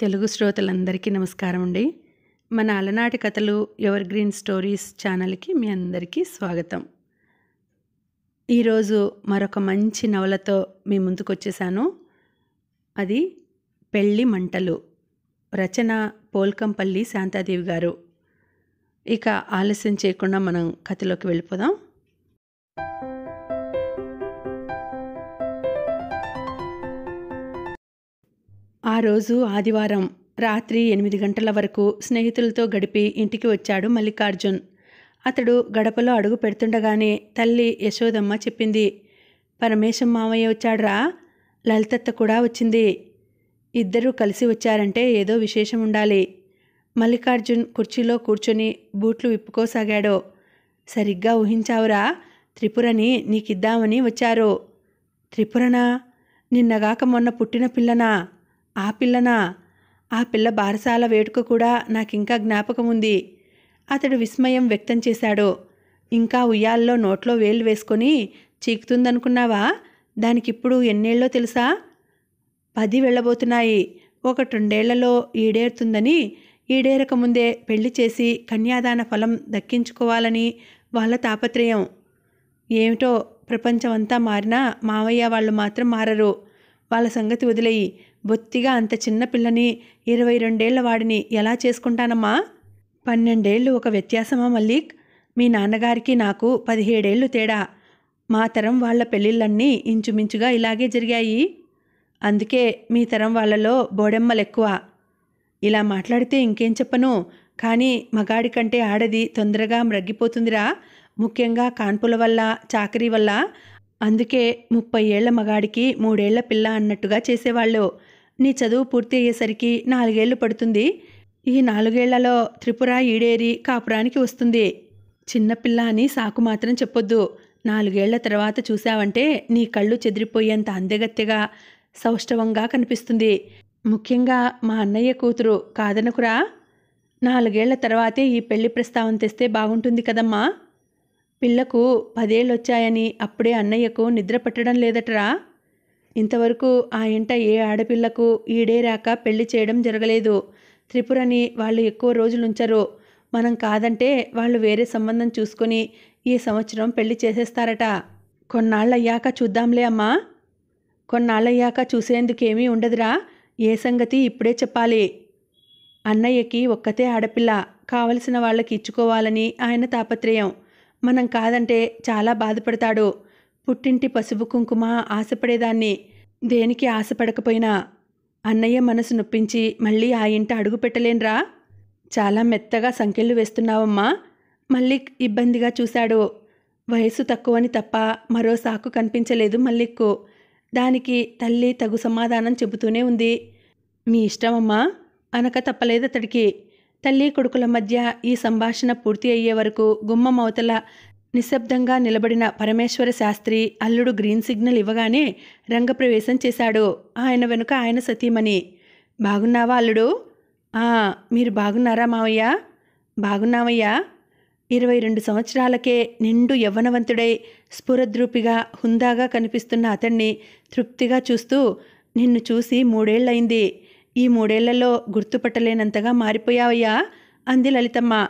తెలుగు శ్రోతలందరికీ నమస్కారం అండి. మన అలనాటి కథలు ఎవర్ గ్రీన్ స్టోరీస్ ఛానల్కి మీ అందరికీ స్వాగతం. ఈరోజు మరొక మంచి నవలతో మీ ముందుకు వచ్చేసాను అది పెళ్ళి మంటలు రచన పోల్కంపల్లి శాంతాదేవి గారు. ఇక ఆలస్యం చేయకుండా మనం కథలోకి వెళ్ళిపోదాం. ఆ రోజు ఆదివారం రాత్రి ఎనిమిది గంటల వరకు స్నేహితులతో గడిపి ఇంటికి వచ్చాడు మల్లికార్జున్. అతడు గడపలో అడుగు పెడుతుండగానే తల్లి యశోదమ్మ చెప్పింది పరమేశం మామయ్య వచ్చాడ్రా? లలితత్త కూడా వచ్చింది. ఇద్దరూ కలిసి వచ్చారంటే ఏదో విశేషం ఉండాలి మల్లికార్జున్ కుర్చీలో కూర్చొని బూట్లు విప్పుకోసాగాడు. సరిగ్గా ఊహించావురా? త్రిపురని నీకిద్దామని వచ్చారు. త్రిపురనా? నిన్నగాక మొన్న పుట్టిన పిల్లనా? ఆ పిల్లనా? ఆ పిల్ల బారసాల వేడుక కూడా నాకింకా జ్ఞాపకం ఉంది అతడు విస్మయం వ్యక్తం చేశాడు. ఇంకా ఉయ్యాల్లో నోట్లో వేలు వేసుకొని చీకుతుందనుకున్నావా? దానికిప్పుడు ఎన్నేళ్ళో తెలుసా? పది వెళ్ళబోతున్నాయి. ఒక రెండేళ్ళలో ఈడేరుతుందని ఈడేరక ముందే పెళ్ళి చేసి కన్యాదాన ఫలం దక్కించుకోవాలని వాళ్ళ తాపత్రయం. ఏమిటో ప్రపంచమంతా మారినా మావయ్య వాళ్ళు మాత్రం మారరు. వాళ్ళ సంగతి వదిలేయి. బొత్తిగా అంత చిన్న పిల్లని ఇరవై రెండేళ్ళ వాడిని ఎలా చేసుకుంటానమ్మా? పన్నెండేళ్ళు ఒక వ్యత్యాసమా మల్లిక్? మీ నాన్నగారికి నాకు పదిహేడేళ్ళు తేడా. మా తరం వాళ్ళ పెళ్ళిళ్ళన్నీ ఇంచుమించుగా ఇలాగే జరిగాయి. అందుకే మీ తరం వాళ్ళలో బోడెమ్మలెక్కువ. ఇలా మాట్లాడితే ఇంకేం చెప్పను? కానీ మగాడి కంటే ఆడది తొందరగా మ్రగ్గిపోతుందిరా. ముఖ్యంగా కాన్పుల వల్ల చాకరీ వల్ల. అందుకే ముప్పై ఏళ్ళ మగాడికి మూడేళ్ళ పిల్ల అన్నట్టుగా చేసేవాళ్ళు. నీ చదువు పూర్తి అయ్యేసరికి నాలుగేళ్ళు పడుతుంది. ఈ నాలుగేళ్ళలో త్రిపుర ఈడేరి కాపురానికి వస్తుంది. చిన్నపిల్ల అని సాకు మాత్రం చెప్పొద్దు. నాలుగేళ్ళ తర్వాత చూశావంటే నీ కళ్ళు చెదిరిపోయేంత అందెగత్తెగా సౌష్ఠవంగా కనిపిస్తుంది. ముఖ్యంగా మా అన్నయ్య కూతురు కాదనకురా? నాలుగేళ్ళ తర్వాతే ఈ పెళ్ళి ప్రస్తావన తెస్తే బాగుంటుంది కదమ్మా. పిల్లకు పదేళ్ళొచ్చాయని అప్పుడే అన్నయ్యకు నిద్ర పట్టడం లేదటరా? ఇంతవరకు ఆ ఇంట ఏ ఆడపిల్లకు ఈడేరాక పెళ్ళి చేయడం జరగలేదు. త్రిపురని వాళ్ళు ఎక్కువ రోజులుంచరు మనం కాదంటే వాళ్ళు వేరే సంబంధం చూసుకొని ఈ సంవత్సరం పెళ్ళి చేసేస్తారట. కొన్నాళ్ళయ్యాక చూద్దాంలే అమ్మా. కొన్నాళ్ళయ్యాక చూసేందుకేమీ ఉండదురా. ఏ సంగతి ఇప్పుడే చెప్పాలి. అన్నయ్యకి ఒక్కతే ఆడపిల్ల. కావలసిన వాళ్ళకి ఇచ్చుకోవాలని ఆయన తాపత్రయం. మనం కాదంటే చాలా బాధపడతాడు. పుట్టింటి పసుపు కుంకుమ ఆశపడేదాన్ని. దేనికి ఆశపడకపోయినా అన్నయ్య మనసు నొప్పించి మళ్ళీ ఆ ఇంట అడుగుపెట్టలేన్రా చాలా మెత్తగా సంకెళ్ళు వేస్తున్నావమ్మా. మల్లిక్ ఇబ్బందిగా చూశాడు. వయసు తక్కువని తప్ప మరో సాకు కనిపించలేదు మల్లిక్కు. దానికి తల్లి తగు సమాధానం చెబుతూనే ఉంది. మీ ఇష్టమమ్మా. అనక తప్పలేదు అతడికి. తల్లి కొడుకుల మధ్య ఈ సంభాషణ పూర్తి అయ్యే వరకు గుమ్మం అవతల నిశ్శబ్దంగా నిలబడిన పరమేశ్వర శాస్త్రి అల్లుడు గ్రీన్ సిగ్నల్ ఇవ్వగానే రంగప్రవేశం చేశాడు. ఆయన వెనుక ఆయన సతీమణి. బాగున్నావా అల్లుడు? ఆ మీరు బాగున్నారా మావయ్య? బాగున్నావయ్యా? ఇరవై రెండు సంవత్సరాలకే నిండు యవ్వనవంతుడై స్ఫురద్రూపిగా హుందాగా కనిపిస్తున్న అతన్ని తృప్తిగా చూస్తూ నిన్ను చూసి మూడేళ్ళయింది ఈ మూడేళ్ళలో గుర్తుపట్టలేనంతగా మారిపోయావయ్యా అంది లలితమ్మ.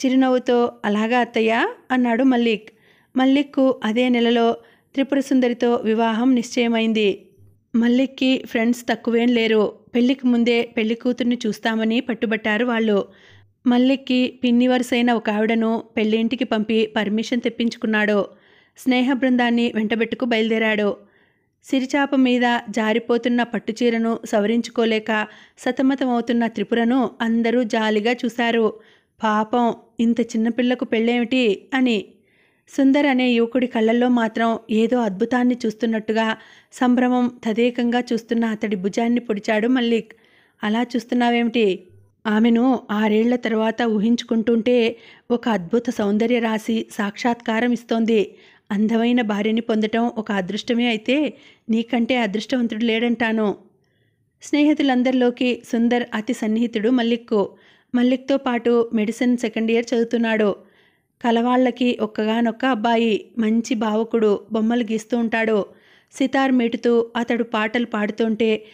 చిరునవ్వుతో అలాగా అత్తయ్య అన్నాడు మల్లిక్. మల్లిక్కు అదే నెలలో త్రిపుర సుందరితో వివాహం నిశ్చయమైంది. మల్లిక్కి ఫ్రెండ్స్ తక్కువేం లేరు. పెళ్ళికి ముందే పెళ్ళి కూతుర్ని చూస్తామని పట్టుబట్టారు వాళ్ళు. మల్లిక్కి పిన్ని వరుసైన ఒక ఆవిడను పెళ్ళింటికి పంపి పర్మిషన్ తెప్పించుకున్నాడు. స్నేహ బృందాన్ని వెంటబెట్టుకు బయలుదేరాడు. సిరిచాప మీద జారిపోతున్న పట్టుచీరను సవరించుకోలేక సతమతమవుతున్న త్రిపురను అందరూ జాలిగా చూశారు. పాపం ఇంత చిన్నపిల్లకు పెళ్ళేమిటి అని. సుందర్ అనే యువకుడి కళ్ళల్లో మాత్రం ఏదో అద్భుతాన్ని చూస్తున్నట్టుగా సంభ్రమం తదేకంగా చూస్తున్న అతడి భుజాన్ని పొడిచాడు మల్లిక్. అలా చూస్తున్నావేమిటి? ఆమెను ఆరేళ్ళ తర్వాత ఊహించుకుంటుంటే ఒక అద్భుత సౌందర్య రాశి సాక్షాత్కారం ఇస్తోంది. అందమైన భార్యని పొందటం ఒక అదృష్టమే అయితే నీకంటే అదృష్టవంతుడు లేడంటాను. స్నేహితులందరిలోకి సుందర్ అతి సన్నిహితుడు మల్లిక్కు. మల్లిక్తో పాటు మెడిసిన్ సెకండ్ ఇయర్ చదువుతున్నాడు. కలవాళ్ళకి ఒక్కగానొక్క అబ్బాయి మంచి భావకుడు బొమ్మలు గీస్తూ ఉంటాడు. సితార్ మెటుతూ అతడు పాటలు పాడుతుంటే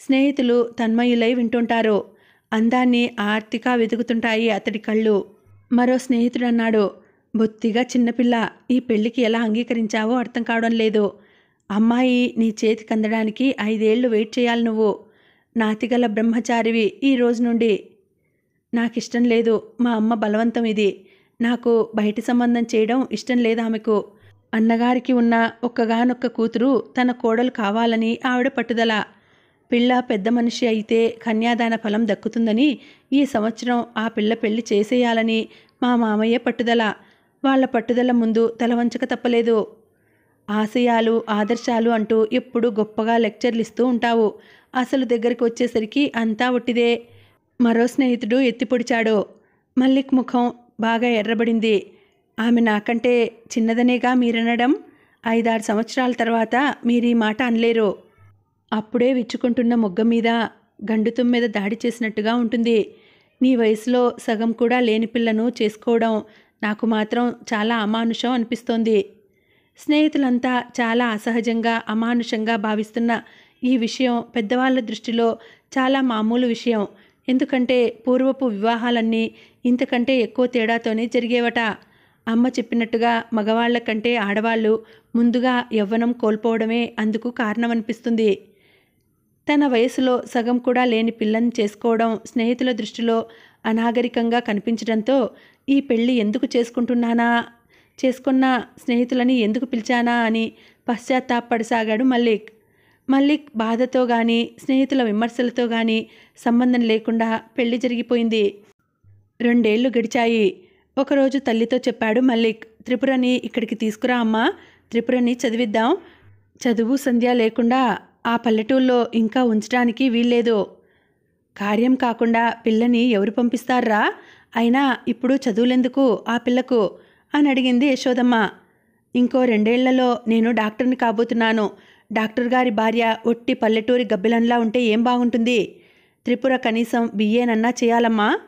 స్నేహితులు తన్మయులై వింటుంటారు. అందాన్ని ఆర్తిక వెతుకుతుంటాయి అతడి కళ్ళు. మరో స్నేహితుడు అన్నాడు బొత్తిగా చిన్నపిల్ల ఈ పెళ్ళికి ఎలా అంగీకరించావో అర్థం కావడం లేదు. అమ్మాయి నీ చేతికి అందడానికి ఐదేళ్ళు వెయిట్ చేయాలి నువ్వు. నాతిగల బ్రహ్మచారివి ఈ రోజు నుండి. నాకు ఇష్టం లేదు. మా అమ్మ బలవంతం ఇది. నాకు బయటి సంబంధం చేయడం ఇష్టం లేదు ఆమెకు. అన్నగారికి ఉన్న ఒక్కగానొక్క కూతురు తన కోడలు కావాలని ఆవిడ పట్టుదల. పిల్ల పెద్ద మనిషి అయితే కన్యాదాన ఫలం దక్కుతుందని ఈ సంవత్సరం ఆ పిల్ల పెళ్ళి చేసేయాలని మా మామయ్య పట్టుదల. వాళ్ళ పట్టుదల ముందు తలవంచక తప్పలేదు. ఆశయాలు ఆదర్శాలు అంటూ ఎప్పుడు గొప్పగా లెక్చర్లు ఇస్తూ ఉంటావు. అసలు దగ్గరికి వచ్చేసరికి అంతా ఒట్టిదే. మరో స్నేహితుడు ఎత్తిపొడిచాడు. మల్లిక్ ముఖం బాగా ఎర్రబడింది. ఆమె నాకంటే చిన్నదనేగా మీరనడం ఐదారు సంవత్సరాల తర్వాత మీరు ఈ మాట అనలేరు. అప్పుడే విచ్చుకుంటున్న మొగ్గ మీద గండుతుం మీద దాడి చేసినట్టుగా ఉంటుంది. నీ వయసులో సగం కూడా లేని పిల్లను చేసుకోవడం నాకు మాత్రం చాలా అమానుషం అనిపిస్తోంది. స్నేహితులంతా చాలా అసహజంగా అమానుషంగా భావిస్తున్న ఈ విషయం పెద్దవాళ్ళ దృష్టిలో చాలా మామూలు విషయం. ఎందుకంటే పూర్వపు వివాహాలన్నీ ఇంతకంటే ఎక్కువ తేడాతోనే జరిగేవట. అమ్మ చెప్పినట్టుగా మగవాళ్ళ కంటే ఆడవాళ్ళు ముందుగా యవ్వనం కోల్పోవడమే అందుకు కారణమనిపిస్తుంది. తన వయసులో సగం కూడా లేని పిల్లని చేసుకోవడం స్నేహితుల దృష్టిలో అనాగరికంగా కనిపించడంతో ఈ పెళ్ళి ఎందుకు చేసుకుంటున్నానా? చేసుకున్న స్నేహితులని ఎందుకు పిలిచానా అని పశ్చాత్తాపడసాగాడు మల్లిక్. మల్లిక్ బాధతో కానీ స్నేహితుల విమర్శలతో కానీ సంబంధం లేకుండా పెళ్ళి జరిగిపోయింది. రెండేళ్ళు గడిచాయి. ఒకరోజు తల్లితో చెప్పాడు మల్లిక్ త్రిపురని ఇక్కడికి తీసుకురా అమ్మా త్రిపురని చదివిద్దాం. చదువు సంధ్య లేకుండా ఆ పల్లెటూళ్ళలో ఇంకా ఉంచడానికి వీల్లేదు. కార్యం కాకుండా పిల్లని ఎవరు పంపిస్తారా? అయినా ఇప్పుడు చదువులెందుకు ఆ పిల్లకు? అని అడిగింది యశోదమ్మ. ఇంకో రెండేళ్ళలో నేను డాక్టర్ని కాబోతున్నాను. డాక్టర్ గారి భార్య ఒట్టి పల్లెటూరి గబ్బిలంలా ఉంటే ఏం బాగుంటుంది? త్రిపుర కనీసం బిఏనన్నా చేయాలమ్మా?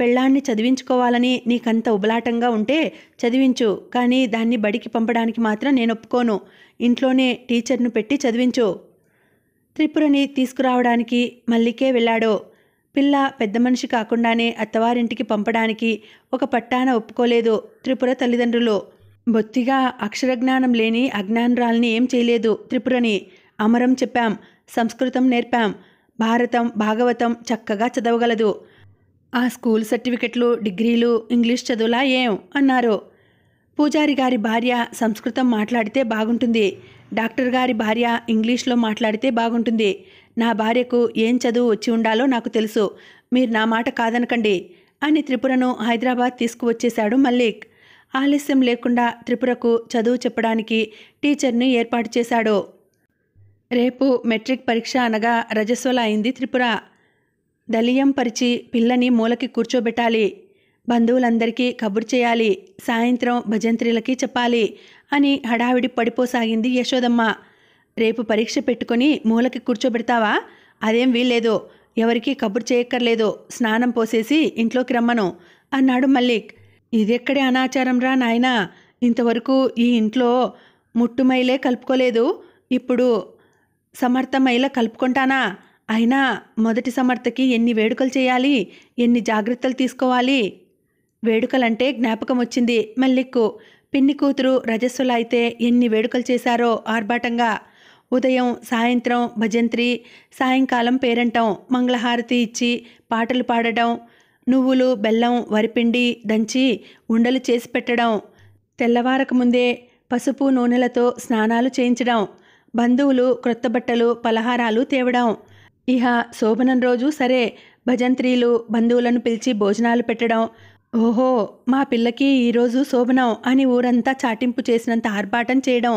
పెళ్ళాన్ని చదివించుకోవాలని నీకంత ఉబలాటంగా ఉంటే చదివించు కానీ దాన్ని బడికి పంపడానికి మాత్రం నేను ఒప్పుకోను. ఇంట్లోనే టీచర్ను పెట్టి చదివించు. త్రిపురని తీసుకురావడానికి మల్లికే వెళ్ళాడు. పిల్ల పెద్ద మనిషి కాకుండానే అత్తవారింటికి పంపడానికి ఒక పట్టాన ఒప్పుకోలేదు త్రిపుర తల్లిదండ్రులు. బొత్తిగా అక్షరజ్ఞానం లేని అజ్ఞానరాల్ని ఏం చేయలేదు. త్రిపురని అమరం చెప్పాం సంస్కృతం నేర్పాం భారతం భాగవతం చక్కగా చదవగలదు. ఆ స్కూల్ సర్టిఫికెట్లు డిగ్రీలు ఇంగ్లీష్ చదువులా ఏం? అన్నారు. పూజారి గారి భార్య సంస్కృతం మాట్లాడితే బాగుంటుంది. డాక్టర్ గారి భార్య ఇంగ్లీష్లో మాట్లాడితే బాగుంటుంది. నా భార్యకు ఏం చదువు వచ్చి ఉండాలో నాకు తెలుసు. మీరు నా మాట కాదనకండి. అని త్రిపురను హైదరాబాద్ తీసుకువచ్చేశాడు మల్లిక్. ఆలస్యం లేకుండా త్రిపురకు చదువు చెప్పడానికి టీచర్ని ఏర్పాటు చేశాడు. రేపు మెట్రిక్ పరీక్ష అనగా రజస్వల అయింది త్రిపుర. దలియం పరిచి పిల్లని మూలకి కూర్చోబెట్టాలి. బంధువులందరికీ కబురు చేయాలి. సాయంత్రం భజంత్రీలకి చెప్పాలి అని హడావిడి పడిపోసాగింది యశోదమ్మ. రేపు పరీక్ష పెట్టుకొని మూలకి కూర్చోబెడతావా? అదేం వీల్లేదు. ఎవరికీ కబురు చేయక్కర్లేదు. స్నానం పోసేసి ఇంట్లోకి రమ్మను అన్నాడు మల్లిక్. ఇదెక్కడి అనాచారం రా నాయనా? ఇంతవరకు ఈ ఇంట్లో ముట్టుమైలే కలుపుకోలేదు. ఇప్పుడు సమర్థమైల కలుపుకుంటానా? అయినా మొదటి సమర్థకి ఎన్ని వేడుకలు చేయాలి? ఎన్ని జాగ్రత్తలు తీసుకోవాలి? వేడుకలంటే జ్ఞాపకం వచ్చింది. మల్లిక్కు పిన్ని కూతురు రజస్సులు అయితే ఎన్ని వేడుకలు చేశారో ఆర్భాటంగా. ఉదయం సాయంత్రం భజంత్రి సాయంకాలం పేరంటం మంగళహారతి ఇచ్చి పాటలు పాడడం నువ్వులు బెల్లం వరిపిండి దంచి ఉండలు చేసి పెట్టడం తెల్లవారక ముందే పసుపు నూనెలతో స్నానాలు చేయించడం బంధువులు క్రొత్త బట్టలు పలహారాలు తేవడం. ఇహ శోభనం రోజు సరే భజంత్రీలు బంధువులను పిలిచి భోజనాలు పెట్టడం. ఓహో మా పిల్లకి ఈరోజు శోభనం అని ఊరంతా చాటింపు చేసినంత ఆర్భాటం చేయడం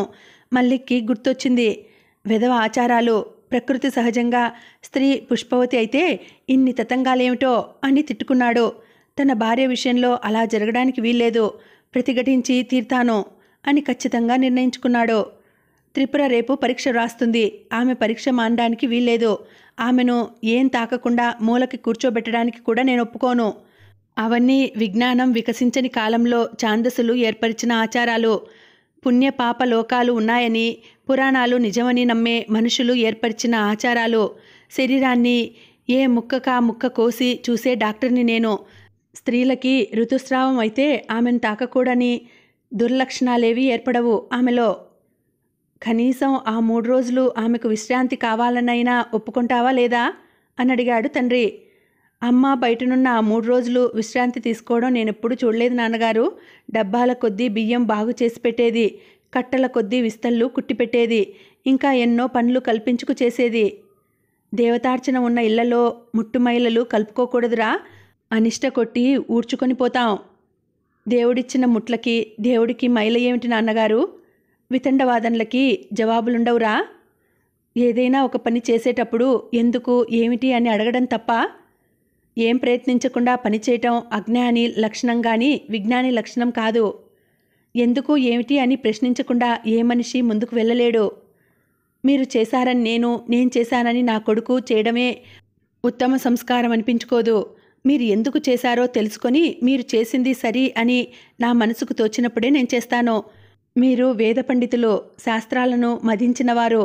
మల్లిక్కి గుర్తొచ్చింది. విధవ ఆచారాలు ప్రకృతి సహజంగా స్త్రీ పుష్పవతి అయితే ఇన్ని తతంగాలేమిటో అని తిట్టుకున్నాడు. తన భార్య విషయంలో అలా జరగడానికి వీల్లేదు. ప్రతిఘటించి తీర్తాను అని ఖచ్చితంగా నిర్ణయించుకున్నాడు. త్రిపుర రేపు పరీక్ష రాస్తుంది. ఆమె పరీక్ష మానడానికి వీల్లేదు. ఆమెను ఏం తాకకుండా మూలకి కూర్చోబెట్టడానికి కూడా నేను ఒప్పుకోను. అవన్నీ విజ్ఞానం వికసించని కాలంలో ఛాందసులు ఏర్పరిచిన ఆచారాలు. పుణ్యపాప లోకాలు ఉన్నాయని పురాణాలు నిజమని నమ్మే మనుషులు ఏర్పరిచిన ఆచారాలు. శరీరాన్ని ఏ ముక్కకా ముక్క కోసి చూసే డాక్టర్ని నేను. స్త్రీలకి ఋతుస్రావం అయితే ఆమెను తాకకూడని దుర్లక్షణాలేవి ఏర్పడవు ఆమెలో. కనీసం ఆ మూడు రోజులు ఆమెకు విశ్రాంతి కావాలనైనా ఒప్పుకుంటావా లేదా? అని అడిగాడు తండ్రి. అమ్మ బయటనున్న ఆ మూడు రోజులు విశ్రాంతి తీసుకోవడం నేను ఎప్పుడు చూడలేదు నాన్నగారు. డబ్బాల కొద్దీ బియ్యం బాగు చేసి పెట్టేది కట్టల కొద్దీ విస్తళ్ళు కుట్టిపెట్టేది ఇంకా ఎన్నో పనులు కల్పించుకు చేసేది. దేవతార్చన ఉన్న ఇళ్ళలో ముట్టుమైలలు కలుపుకోకూడదురా అనిష్ట కొట్టి ఊడ్చుకొని పోతాం. దేవుడిచ్చిన ముట్లకి దేవుడికి మైల ఏమిటి నాన్నగారు? వితండవాదనలకి జవాబులుండవురా? ఏదైనా ఒక పని చేసేటప్పుడు ఎందుకు ఏమిటి అని అడగడం తప్ప ఏం ప్రయత్నించకుండా పనిచేయటం అజ్ఞాని లక్షణం కానీ విజ్ఞాని లక్షణం కాదు. ఎందుకు ఏమిటి అని ప్రశ్నించకుండా ఏ మనిషి ముందుకు వెళ్ళలేడు. మీరు చేశారని నేను నేను చేశానని నా కొడుకు చేయడమే ఉత్తమ సంస్కారం అనిపించుకోదు. మీరు ఎందుకు చేశారో తెలుసుకొని మీరు చేసింది సరి అని నా మనసుకు తోచినప్పుడే నేను చేస్తాను. మీరు వేద పండితులు శాస్త్రాలను మదించినవారు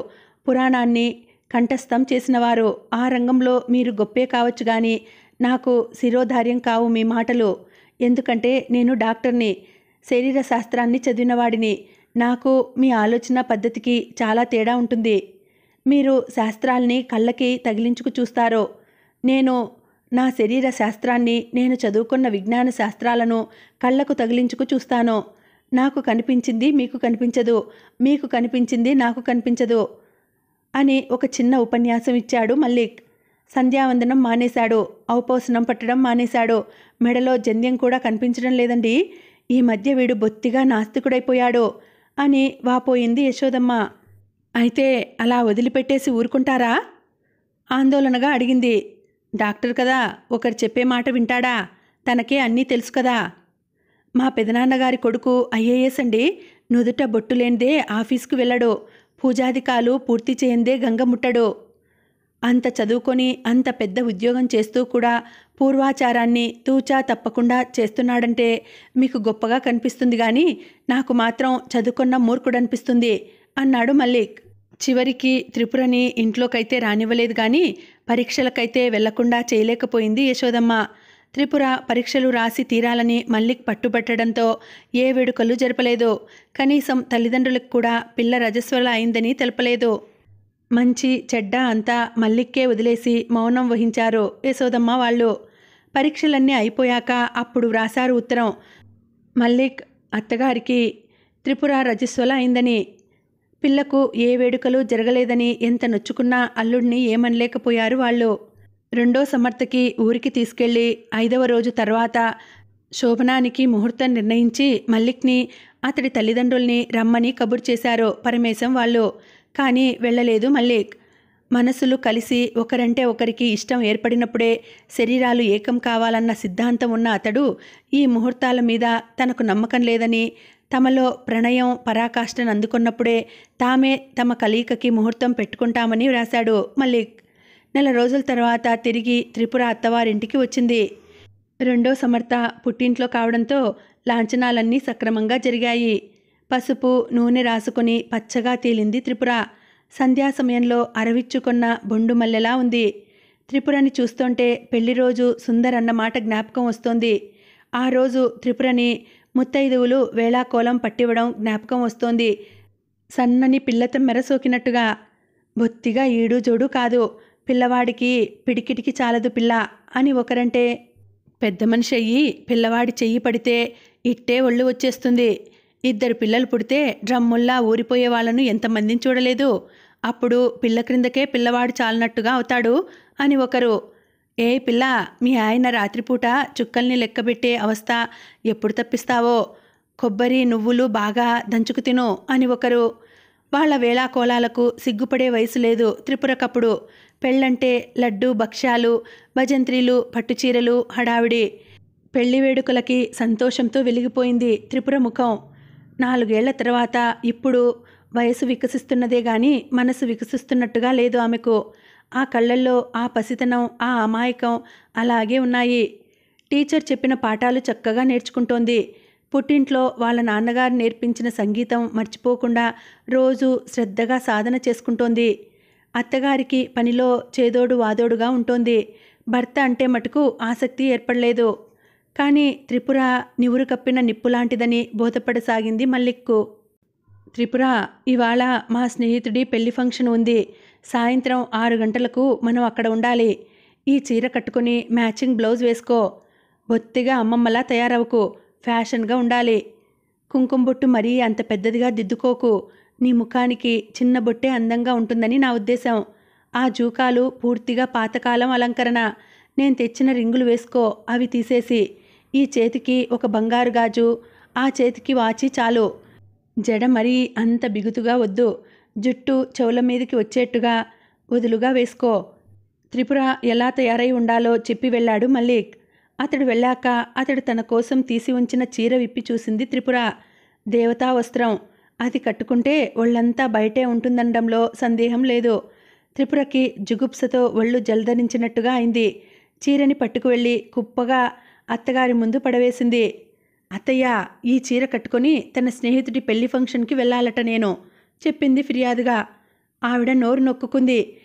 పురాణాన్ని కంఠస్థం చేసినవారు. ఆ రంగంలో మీరు గొప్పే కావచ్చు కానీ నాకు శిరోధార్యం కావు మీ మాటలు. ఎందుకంటే నేను డాక్టర్ని శరీర శాస్త్రాన్ని చదివినవాడిని నాకు మీ ఆలోచన పద్ధతికి చాలా తేడా ఉంటుంది. మీరు శాస్త్రాల్ని కళ్ళకి తగిలించుకు చూస్తారో. నేను నా శరీర శాస్త్రాన్ని నేను చదువుకున్న విజ్ఞాన శాస్త్రాలను కళ్ళకు తగిలించుకు చూస్తాను. నాకు కనిపించింది మీకు కనిపించదు. మీకు కనిపించింది నాకు కనిపించదు. అని ఒక చిన్న ఉపన్యాసం ఇచ్చాడు మల్లిక్. సంధ్యావందనం మానేశాడు. ఔపోసనం పట్టడం మానేశాడు. మెడలో జంధ్యం కూడా కనిపించడం లేదండి. ఈ మధ్య వీడు బొత్తిగా నాస్తికుడైపోయాడు అని వాపోయింది యశోదమ్మ. అయితే అలా వదిలిపెట్టేసి ఊరుకుంటారా? ఆందోళనగా అడిగింది. డాక్టర్ కదా ఒకరు చెప్పే మాట వింటాడా? తనకే అన్నీ తెలుసు కదా. మా పెదనాన్నగారి కొడుకు ఐఏఎస్ అండి. నుదుట బొట్టు లేనిదే ఆఫీస్కు వెళ్ళడు. పూజాధికాలు పూర్తి చేయందే గంగ ముట్టడు. అంత చదువుకొని అంత పెద్ద ఉద్యోగం చేస్తూ కూడా పూర్వాచారాన్ని తూచా తప్పకుండా చేస్తున్నాడంటే మీకు గొప్పగా కనిపిస్తుంది కానీ నాకు మాత్రం చదువుకున్న మూర్ఖుడనిపిస్తుంది అన్నాడు మల్లిక్. చివరికి త్రిపురని ఇంట్లోకైతే రానివ్వలేదు కానీ పరీక్షలకైతే వెళ్ళకుండా చేయలేకపోయింది యశోదమ్మ. త్రిపుర పరీక్షలు రాసి తీరాలని మల్లిక్ పట్టుబట్టడంతో ఏ వేడుకలు జరపలేదు. కనీసం తల్లిదండ్రులకు కూడా పిల్ల రజస్వల అయిందని తెలపలేదు. మంచి చెడ్డ అంతా మల్లిక్కే వదిలేసి మౌనం వహించారు యశోదమ్మ వాళ్ళు. పరీక్షలన్నీ అయిపోయాక అప్పుడు వ్రాసారు ఉత్తరం మల్లిక్ అత్తగారికి త్రిపుర రజస్వల అయిందని. పిల్లకు ఏ వేడుకలు జరగలేదని ఎంత నొచ్చుకున్నా అల్లుడిని ఏమనలేకపోయారు వాళ్ళు. రెండో సమర్థకి ఊరికి తీసుకెళ్ళి ఐదవ రోజు తర్వాత శోభనానికి ముహూర్తం నిర్ణయించి మల్లిక్ని అతడి తల్లిదండ్రుల్ని రమ్మని కబురు చేశారు పరమేశం వాళ్ళు. కానీ వెళ్ళలేదు. మల్లిక్ మనసులు కలిసి ఒకరంటే ఒకరికి ఇష్టం ఏర్పడినప్పుడే శరీరాలు ఏకం కావాలన్న సిద్ధాంతం ఉన్న అతడు ఈ ముహూర్తాల మీద తనకు నమ్మకం లేదని తమలో ప్రణయం పరాకాష్ఠను అందుకున్నప్పుడే తామే తమ కలయికకి ముహూర్తం పెట్టుకుంటామని వ్రాశాడు మల్లిక్. నెల రోజుల తర్వాత తిరిగి త్రిపుర అత్తవారింటికి వచ్చింది. రెండో సమర్థ పుట్టింట్లో కావడంతో లాంఛనాలన్నీ సక్రమంగా జరిగాయి. పసుపు నూనె రాసుకుని పచ్చగా తేలింది త్రిపుర. సంధ్యా సమయంలో అరవిచ్చుకున్న బొండు మల్లెలా ఉంది. త్రిపురని చూస్తుంటే పెళ్ళి రోజు సుందర్ అన్నమాట జ్ఞాపకం వస్తోంది. ఆ రోజు త్రిపురని ముత్తైదువులు వేళాకోలం పట్టివ్వడం జ్ఞాపకం వస్తోంది. సన్నని పిల్లత మెరసోకినట్టుగా. బొత్తిగా ఈడు జోడు కాదు. పిల్లవాడికి పిడికిటికి చాలదు పిల్ల అని ఒకరంటే పెద్ద మనిషి అయ్యి పిల్లవాడి చెయ్యి పడితే ఇట్టే ఒళ్ళు వచ్చేస్తుంది. ఇద్దరు పిల్లలు పుడితే డ్రమ్ముల్లా ఊరిపోయే వాళ్ళను ఎంతమందిని చూడలేదు. అప్పుడు పిల్ల క్రిందకే పిల్లవాడు చాలినట్టుగా అవుతాడు అని ఒకరు ఏ పిల్ల మీ ఆయన రాత్రిపూట చుక్కల్ని లెక్కబెట్టే అవస్థ ఎప్పుడు తప్పిస్తావో? కొబ్బరి నువ్వులు బాగా దంచుకు తిను అని ఒకరు వాళ్ళ వేళాకోళాలకు సిగ్గుపడే వయసు లేదు త్రిపురకప్పుడు. పెళ్ళంటే లడ్డు భక్ష్యాలు భజంత్రీలు పట్టుచీరలు హడావిడి. పెళ్ళి వేడుకలకి సంతోషంతో వెలిగిపోయింది త్రిపుర ముఖం. నాలుగేళ్ళ తర్వాత ఇప్పుడు వయసు వికసిస్తున్నదే గాని మనసు వికసిస్తున్నట్టుగా లేదు ఆమెకు. ఆ కళ్ళల్లో ఆ పసితనం ఆ అమాయకం అలాగే ఉన్నాయి. టీచర్ చెప్పిన పాఠాలు చక్కగా నేర్చుకుంటోంది. పుట్టింట్లో వాళ్ళ నాన్నగారు నేర్పించిన సంగీతం మర్చిపోకుండా రోజు శ్రద్ధగా సాధన చేసుకుంటోంది. అత్తగారికి పనిలో చేదోడు వాదోడుగా ఉంటోంది. భర్త అంటే మటుకు ఆసక్తి ఏర్పడలేదు. కానీ త్రిపుర నివురు కప్పిన నిప్పులాంటిదని బోధపడసాగింది మల్లిక్కు. త్రిపుర ఇవాళ మా స్నేహితుడి పెళ్ళి ఫంక్షన్ ఉంది. సాయంత్రం ఆరు గంటలకు మనం అక్కడ ఉండాలి. ఈ చీర కట్టుకుని మ్యాచింగ్ బ్లౌజ్ వేసుకో. బొత్తిగా అమ్మమ్మలా తయారవకు ఫ్యాషన్గా ఉండాలి. కుంకుమ బొట్టు మరీ అంత పెద్దదిగా దిద్దుకోకు. నీ ముఖానికి చిన్న బొట్టే అందంగా ఉంటుందని నా ఉద్దేశం. ఆ జూకాలు పూర్తిగా పాతకాలం అలంకరణ. నేను తెచ్చిన రింగులు వేసుకో. అవి తీసేసి ఈ చేతికి ఒక బంగారు గాజు ఆ చేతికి వాచి చాలు. జడ మరీ అంత బిగుతుగా వద్దు. జుట్టు చెవుల మీదకి వచ్చేట్టుగా వదులుగా వేసుకో. త్రిపుర ఎలా తయారై ఉండాలో చెప్పి వెళ్ళాడు మల్లిక్. అతడు వెళ్ళాక అతడు తన కోసం తీసి ఉంచిన చీర విప్పి చూసింది త్రిపుర. దేవతా వస్త్రం. అది కట్టుకుంటే ఒళ్ళంతా బయటే ఉంటుందనడంలో సందేహం లేదు. త్రిపురకి జుగుప్సతో ఒళ్ళు జలధరించినట్టుగా అయింది. చీరని పట్టుకు వెళ్ళి కుప్పగా అత్తగారి ముందు పడవేసింది. అత్తయ్య ఈ చీర కట్టుకొని తన స్నేహితుడి పెళ్ళి ఫంక్షన్కి వెళ్ళాలట నేను చెప్పింది ఫిర్యాదుగా. ఆవిడ నోరు నొక్కుకుంది.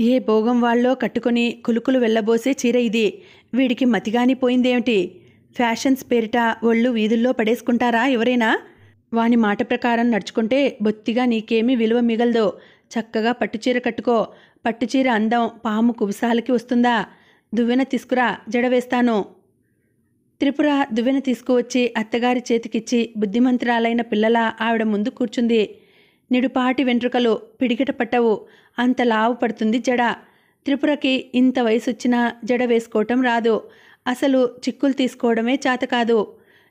ఏ భోగం వాళ్ళో కట్టుకొని కులుకులు వెళ్ళబోసే చీర ఇది. వీడికి మతిగాని పోయిందేమిటి? ఫ్యాషన్స్ పేరిట ఒళ్ళు వీధుల్లో పడేసుకుంటారా ఎవరైనా? వాని మాట ప్రకారం నడుచుకుంటే బొత్తిగా నీకేమీ విలువ మిగలదు. చక్కగా పట్టుచీర కట్టుకో. పట్టుచీర అందం పాము కుబుసాలకి వస్తుందా? దువ్వెన తీసుకురా జడ వేస్తాను త్రిపుర దువ్వెన తీసుకువచ్చి అత్తగారి చేతికిచ్చి బుద్ధిమంతురాలైన పిల్లల ఆవిడ ముందు కూర్చుంది. నిడుపాటి వెంట్రుకలు పిడికిట పట్టవు. అంత లావు పడుతుంది జడ. త్రిపురకి ఇంత వయసొచ్చినా జడ వేసుకోవటం రాదు. అసలు చిక్కులు తీసుకోవడమే చేత కాదు.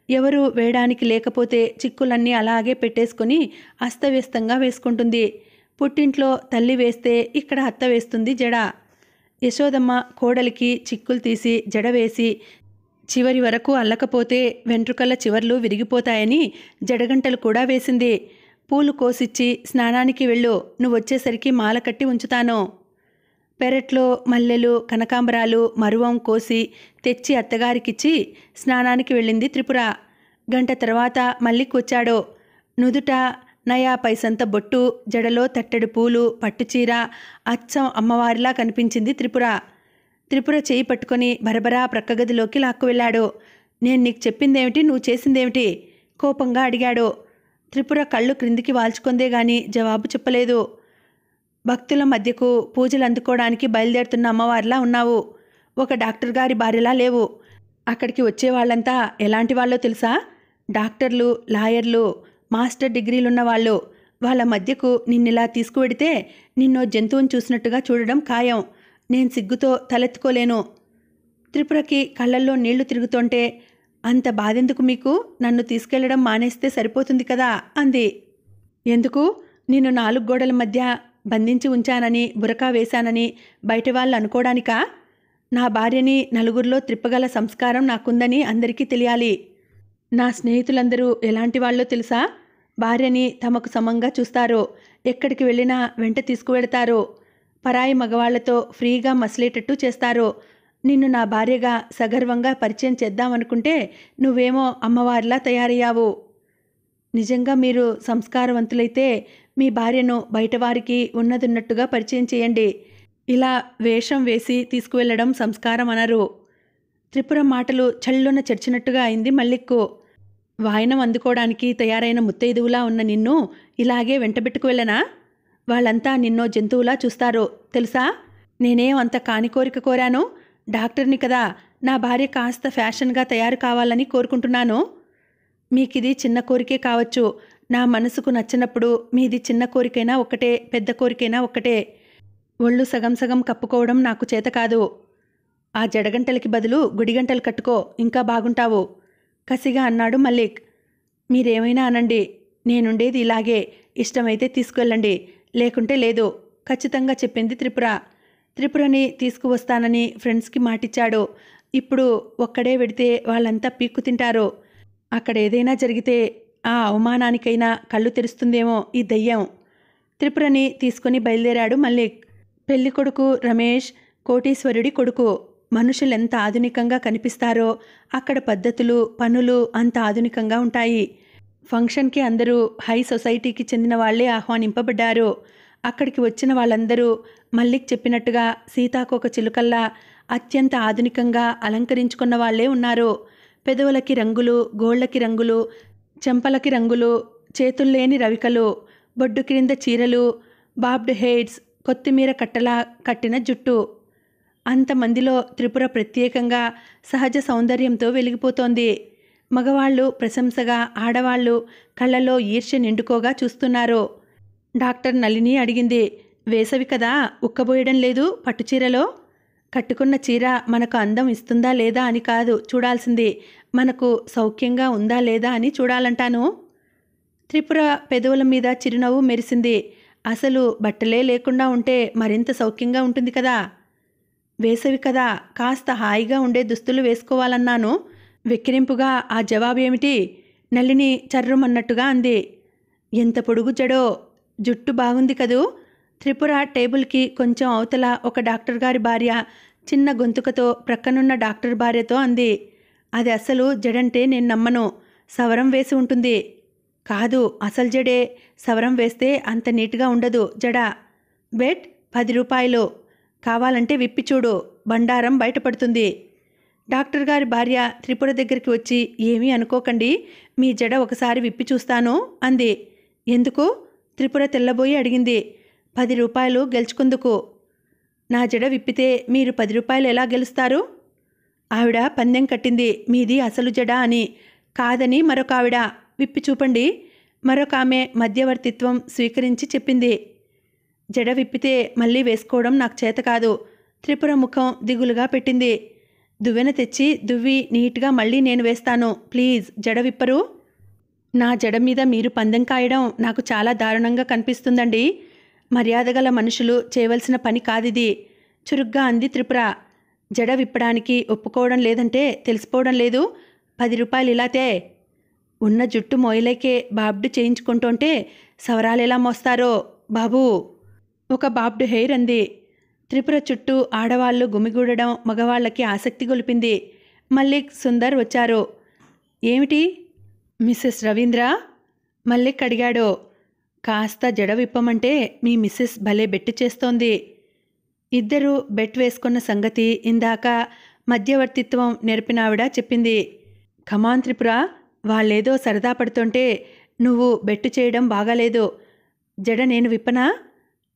ఎవరు వేయడానికి లేకపోతే చిక్కులన్నీ అలాగే పెట్టేసుకొని అస్తవ్యస్తంగా వేసుకుంటుంది. పుట్టింట్లో తల్లి వేస్తే ఇక్కడ అత్త వేస్తుంది జడ. యశోదమ్మ కోడలికి చిక్కులు తీసి జడ వేసి చివరి వరకు అల్లకపోతే వెంట్రుకల చివర్లు విరిగిపోతాయని జడగంటలు కూడా వేసింది. పూలు కోసిచ్చి స్నానానికి వెళ్ళు నువ్వు వచ్చేసరికి మాల కట్టి ఉంచుతాను. పెరట్లో మల్లెలు కనకాంబరాలు మరువం కోసి తెచ్చి అత్తగారికిచ్చి స్నానానికి వెళ్ళింది త్రిపుర. గంట తర్వాత మళ్ళీ కూర్చాడు నుదుట నయా పైసంత బొట్టు జడలో తట్టెడు పూలు పట్టుచీర అచ్చం అమ్మవారిలా కనిపించింది త్రిపుర. త్రిపుర చేయి పట్టుకొని బరబరా ప్రక్కగదిలోకి లాక్కు వెళ్ళాడు నేను నీకు చెప్పిందేమిటి? నువ్వు చేసిందేమిటి? కోపంగా అడిగాడు. త్రిపుర కళ్ళు క్రిందికి వాల్చుకుందే గాని జవాబు చెప్పలేదు. భక్తుల మధ్యకు పూజలు అందుకోవడానికి బయలుదేరుతున్న అమ్మవారిలా ఉన్నావు. ఒక డాక్టర్ గారి భార్యలా లేవు. అక్కడికి వచ్చే వాళ్ళంతా ఎలాంటి వాళ్ళో తెలుసా? డాక్టర్లు లాయర్లు మాస్టర్ డిగ్రీలున్న వాళ్ళు. వాళ్ళ మధ్యకు నిన్నిలా తీసుకువెడితే నిన్నో జంతువుని చూసినట్టుగా చూడడం ఖాయం. నేను సిగ్గుతో తలెత్తుకోలేను. త్రిపురకి కళ్ళల్లో నీళ్ళు తిరుగుతుంటే అంత బాధెందుకు మీకు? నన్ను తీసుకెళ్ళడం మానేస్తే సరిపోతుంది కదా? అంది. ఎందుకు? నిన్ను నాలుగు గోడల మధ్య బంధించి ఉంచానని బురకా వేశానని బయట వాళ్ళు అనుకోవడానికా నా భార్యని నలుగురిలో త్రిప్పగల సంస్కారం నాకుందని అందరికీ తెలియాలి. నా స్నేహితులందరూ ఎలాంటి వాళ్ళో తెలుసా? భార్యని తమకు సమంగా చూస్తారు ఎక్కడికి వెళ్ళినా వెంట తీసుకువెడతారు. పరాయి మగవాళ్ళతో ఫ్రీగా మసిలేటట్టు చేస్తారు. నిన్ను నా భార్యగా సగర్వంగా పరిచయం చేద్దామనుకుంటే నువ్వేమో అమ్మవారిలా తయారయ్యావు. నిజంగా మీరు సంస్కారవంతులైతే మీ భార్యను బయటవారికి ఉన్నదున్నట్టుగా పరిచయం చేయండి. ఇలా వేషం వేసి తీసుకువెళ్ళడం సంస్కారం అనరు. త్రిపుర మాటలు చల్లున చర్చినట్టుగా అయింది మల్లిక్కు. వాయనం అందుకోవడానికి తయారైన ముత్తైదువులా ఉన్న నిన్ను ఇలాగే వెంటబెట్టుకు వెళ్ళనా వాళ్ళంతా నిన్నో జంతువులా చూస్తారు తెలుసా? నేనేం అంత కాని కోరిక కోరాను? డాక్టర్ని కదా నా భార్య కాస్త ఫ్యాషన్గా తయారు కావాలని కోరుకుంటున్నాను? మీకిది చిన్న కోరికే కావచ్చు. నా మనసుకు నచ్చినప్పుడు మీది చిన్న కోరికైనా ఒక్కటే పెద్ద కోరికైనా ఒక్కటే. ఒళ్ళు సగం సగం కప్పుకోవడం నాకు చేత కాదు. ఆ జడగంటలకి బదులు గుడిగంటలు కట్టుకో ఇంకా బాగుంటావు. కసిగా అన్నాడు మల్లిక్. మీరేమైనా అనండి నేనుండేది ఇలాగే. ఇష్టమైతే తీసుకెళ్ళండి. లేకుంటే లేదు. ఖచ్చితంగా చెప్పింది త్రిపుర. త్రిపురని తీసుకువస్తానని ఫ్రెండ్స్కి మాటిచ్చాడు. ఇప్పుడు ఒక్కడే వెడితే వాళ్ళంతా పీక్కు తింటారు. అక్కడ ఏదైనా జరిగితే ఆ అవమానానికైనా కళ్ళు తెరుస్తుందేమో ఈ దయ్యం. త్రిపురని తీసుకుని బయలుదేరాడు మల్లిక్. పెళ్ళి కొడుకు రమేష్ కోటీశ్వరుడి కొడుకు. మనుషులు ఎంత ఆధునికంగా కనిపిస్తారో అక్కడ పద్ధతులు పనులు అంత ఆధునికంగా ఉంటాయి. ఫంక్షన్కి అందరూ హై సొసైటీకి చెందిన వాళ్ళే ఆహ్వానింపబడ్డారు. అక్కడికి వచ్చిన వాళ్ళందరూ మల్లిక్ చెప్పినట్టుగా సీతాకోక చిలుకల్లా అత్యంత ఆధునికంగా అలంకరించుకున్న వాళ్ళే ఉన్నారు. పెదవులకి రంగులు గోళ్ళకి రంగులు చెంపలకి రంగులు చేతుల్లేని రవికలు బొడ్డు క్రింద చీరలు బాబ్డ్ హెయిర్స్ కొత్తిమీర కట్టలా కట్టిన జుట్టు. అంతమందిలో త్రిపుర ప్రత్యేకంగా సహజ సౌందర్యంతో వెలిగిపోతోంది. మగవాళ్ళు ప్రశంసగా ఆడవాళ్ళు కళ్ళలో ఈర్ష్య నిండుకోగా చూస్తున్నారు. డాక్టర్ నలిని అడిగింది వేసవి కదా ఉక్కబోయడం లేదు పట్టుచీరలో? కట్టుకున్న చీర మనకు అందం ఇస్తుందా లేదా అని కాదు చూడాల్సింది. మనకు సౌఖ్యంగా ఉందా లేదా అని చూడాలంటాను. త్రిపుర పెదవుల మీద చిరునవ్వు మెరిసింది. అసలు బట్టలే లేకుండా ఉంటే మరింత సౌఖ్యంగా ఉంటుంది కదా. వేసవి కదా కాస్త హాయిగా ఉండే దుస్తులు వేసుకోవాలన్నాను. వెక్కిరింపుగా ఆ జవాబు ఏమిటి నల్లిని చర్రుమన్నట్టుగా అంది. ఎంత పొడుగు జడో జుట్టు బాగుంది కదూ! త్రిపుర టేబుల్కి కొంచెం అవతల ఒక డాక్టర్ గారి భార్య చిన్న గొంతుకతో ప్రక్కనున్న డాక్టర్ భార్యతో అంది. అది అసలు జడంటే నేను నమ్మను. సవరం వేసి ఉంటుంది. కాదు అసలు జడే. సవరం వేస్తే అంత నీట్గా ఉండదు జడ. బెట్ పది రూపాయలు. కావాలంటే విప్పి చూడు. బండారం బయటపడుతుంది. డాక్టర్ గారి భార్య త్రిపుర దగ్గరికి వచ్చి ఏమీ అనుకోకండి మీ జడ ఒకసారి విప్పి చూస్తాను అంది. ఎందుకు? త్రిపుర తెల్లబోయి అడిగింది. పది రూపాయలు గెలుచుకుందుకు. నా జడ విప్పితే మీరు పది రూపాయలు ఎలా గెలుస్తారు? ఆవిడ పందెం కట్టింది మీది అసలు జడ అని. కాదని మరొక ఆవిడ విప్పి చూపండి. మరొక ఆమె మధ్యవర్తిత్వం స్వీకరించి చెప్పింది. జడ విప్పితే మళ్ళీ వేసుకోవడం నాకు చేత కాదు త్రిపుర ముఖం దిగులుగా పెట్టింది. దువ్వెన తెచ్చి దువ్వి నీట్గా మళ్ళీ నేను వేస్తాను. ప్లీజ్ జడ విప్పరు. నా జడ మీద మీరు పందెం కాయడం నాకు చాలా దారుణంగా కనిపిస్తుందండి. మర్యాదగల మనుషులు చేయవలసిన పని కాదిది. చురుగ్గా అంది త్రిపుర. జడ విప్పడానికి ఒప్పుకోవడం లేదంటే తెలిసిపోవడం లేదు. పది రూపాయలు ఇలాతే ఉన్న జుట్టు మోయలేకే బాబ్డు చేయించుకుంటుంటే సవరాలు ఎలా మోస్తారో బాబూ. ఒక బాబ్డు హెయిర్ అంది. త్రిపుర చుట్టూ ఆడవాళ్ళు గుమిగూడడం మగవాళ్ళకి ఆసక్తి గొలిపింది. మల్లిక్ సుందర్ వచ్చారు. ఏమిటి? మిస్సెస్ రవీంద్ర? మల్లిక్ అడిగాడు. కాస్త జడ విప్పమంటే మీ మిస్సెస్ భలే బెట్టు చేస్తోంది. ఇద్దరూ బెట్ వేసుకున్న సంగతి ఇందాక మధ్యవర్తిత్వం నేర్పినావిడ చెప్పింది. Come on Tripura. వాళ్ళేదో సరదా పడుతుంటే నువ్వు బెట్టు చేయడం బాగాలేదు. జడ నేను విప్పనా?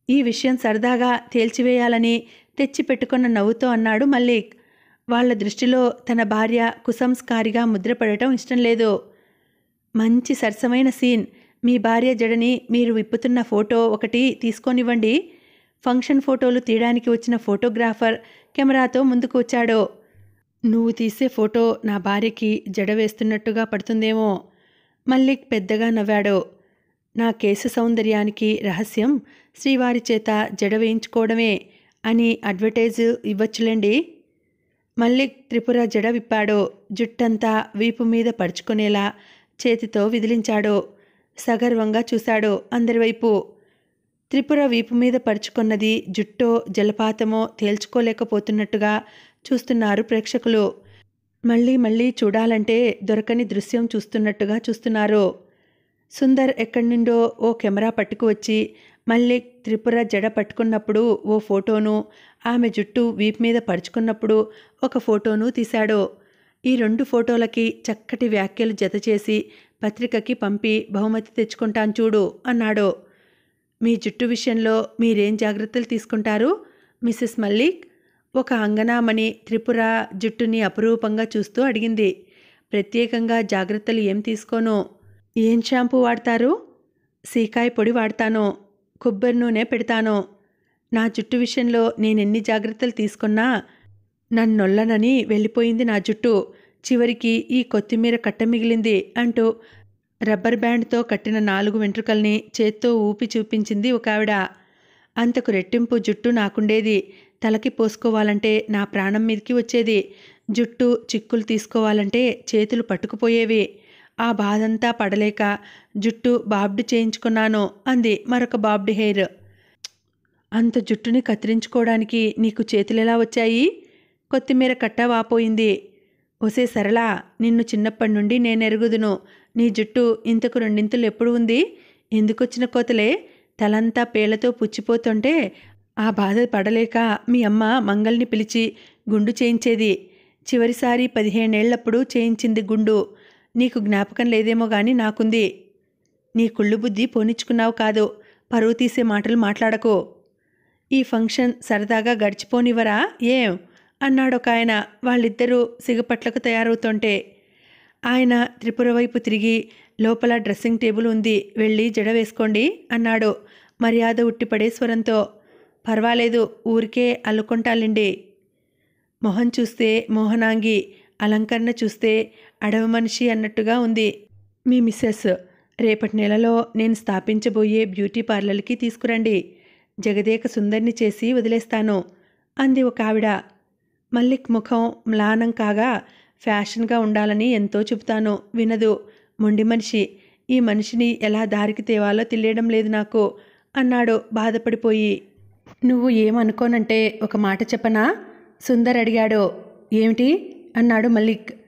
ఈ విషయం సరదాగా తేల్చివేయాలని తెచ్చి పెట్టుకున్న నవ్వుతో అన్నాడు మల్లిక్. వాళ్ళ దృష్టిలో తన భార్య కుసంస్కారిగా ముద్రపడటం ఇష్టం లేదు. మంచి సరసమైన సీన్. మీ భార్య జడని మీరు విప్పుతున్న ఫోటో ఒకటి తీసుకొనివ్వండి. ఫంక్షన్ ఫోటోలు తీయడానికి వచ్చిన ఫోటోగ్రాఫర్ కెమెరాతో ముందుకు వచ్చాడు. నువ్వు తీసే ఫోటో నా భార్యకి జడ వేస్తున్నట్టుగా పడుతుందేమో. మల్లిక్ పెద్దగా నవ్వాడు. నా కేసు సౌందర్యానికి రహస్యం శ్రీవారి చేత జడ వేయించుకోవడమే అని అడ్వర్టైజ్ ఇవ్వచ్చులేండి. మల్లిక్ త్రిపుర జడ విప్పాడో జుట్టంతా వీపు మీద పరుచుకునేలా చేతితో విదిలించాడు సగర్వంగా చూశాడు అందరివైపు త్రిపుర వీపు మీద పరుచుకున్నది జుట్టో జలపాతమో తేల్చుకోలేకపోతున్నట్టుగా చూస్తున్నారు ప్రేక్షకులు. మళ్ళీ మళ్ళీ చూడాలంటే దొరకని దృశ్యం చూస్తున్నట్టుగా చూస్తున్నారు. సుందర్ ఎక్కడి నుండో ఓ కెమెరా పట్టుకు వచ్చి మళ్ళీ త్రిపుర జడ పట్టుకున్నప్పుడు ఓ ఫోటోను ఆమె జుట్టు వీపు మీద పరుచుకున్నప్పుడు ఒక ఫోటోను తీశాడు. ఈ రెండు ఫోటోలకి చక్కటి వ్యాఖ్యలు జతచేసి పత్రికకి పంపి బహుమతి తెచ్చుకుంటాను చూడు అన్నాడు. మీ జుట్టు విషయంలో మీరేం జాగ్రత్తలు తీసుకుంటారు? మిస్సెస్ మల్లిక్? ఒక అంగనామణి త్రిపుర జుట్టుని అపురూపంగా చూస్తూ అడిగింది. ప్రత్యేకంగా జాగ్రత్తలు ఏం తీసుకోను? ఏం షాంపూ వాడతారు? సీకాయ పొడి వాడతాను కొబ్బరి నూనె పెడతాను నా జుట్టు విషయంలో నేనెన్ని జాగ్రత్తలు తీసుకున్నా నన్నొల్లనని వెళ్ళిపోయింది నా జుట్టు. చివరికి ఈ కొత్తిమీర కట్ట మిగిలింది అంటూ రబ్బర్ బ్యాండ్తో కట్టిన నాలుగు వెంట్రుకల్ని చేత్తో ఊపి చూపించింది ఒక ఆవిడ. అంతకు రెట్టింపు జుట్టు నాకుండేది. తలకి పోసుకోవాలంటే నా ప్రాణం మీదకి వచ్చేది. జుట్టు చిక్కులు తీసుకోవాలంటే చేతులు పట్టుకుపోయేవి. ఆ బాధంతా పడలేక జుట్టు బాబ్డు చేయించుకున్నాను అంది మరొక బాబ్డు హెయిర్. అంత జుట్టుని కత్తిరించుకోవడానికి నీకు చేతులెలా వచ్చాయి? కొత్తిమీర కట్ట వాపోయింది. ఒసే సరళా నిన్ను చిన్నప్పటి నుండి నేనెరుగుదును నీ జుట్టు ఇంతకు రెండింతలు ఎప్పుడు ఉంది? ఎందుకొచ్చిన కోతలే? తలంతా పేలతో పుచ్చిపోతుంటే ఆ బాధ పడలేక మీ అమ్మ మంగల్ని పిలిచి గుండు చేయించేది. చివరిసారి పదిహేనేళ్ళప్పుడు చేయించింది గుండు. నీకు జ్ఞాపకం లేదేమో గాని నాకుంది. నీ కుళ్ళు బుద్ధి పోనిచ్చుకున్నావు కాదు. పరువు తీసే మాటలు మాట్లాడకు. ఈ ఫంక్షన్ సరదాగా గడిచిపోనివరా ఏం? అన్నాడు ఆయన వాళ్ళిద్దరూ సిగపట్లకు తయారవుతుంటే. ఆయన త్రిపుర వైపు తిరిగి లోపల డ్రెస్సింగ్ టేబుల్ ఉంది. వెళ్ళి జడ వేసుకోండి అన్నాడు. మర్యాద ఉట్టిపడే స్వరంతో. పర్వాలేదు ఊరికే అల్లుకుంటాలండి. మొహం చూస్తే మోహనాంగి అలంకరణ చూస్తే అడవి మనిషి అన్నట్టుగా ఉంది. మీ మిస్సెస్ రేపటి నెలలో నేను స్థాపించబోయే బ్యూటీ పార్లర్కి తీసుకురండి. జగదేక సుందరిని చేసి వదిలేస్తాను. అంది ఒక ఆవిడ. మల్లిక్ ముఖం మ్లానం కాగా ఫ్యాషన్గా ఉండాలని ఎంతో చెబుతాను. వినదు. మొండి మనిషి. ఈ మనిషిని ఎలా దారికి తేవాలో తెలియడం లేదు నాకు. అన్నాడు బాధపడిపోయి. నువ్వు ఏమనుకోనంటే ఒక మాట చెప్పనా? సుందర్ అడిగాడు. ఏమిటి? అన్నాడు మల్లిక్.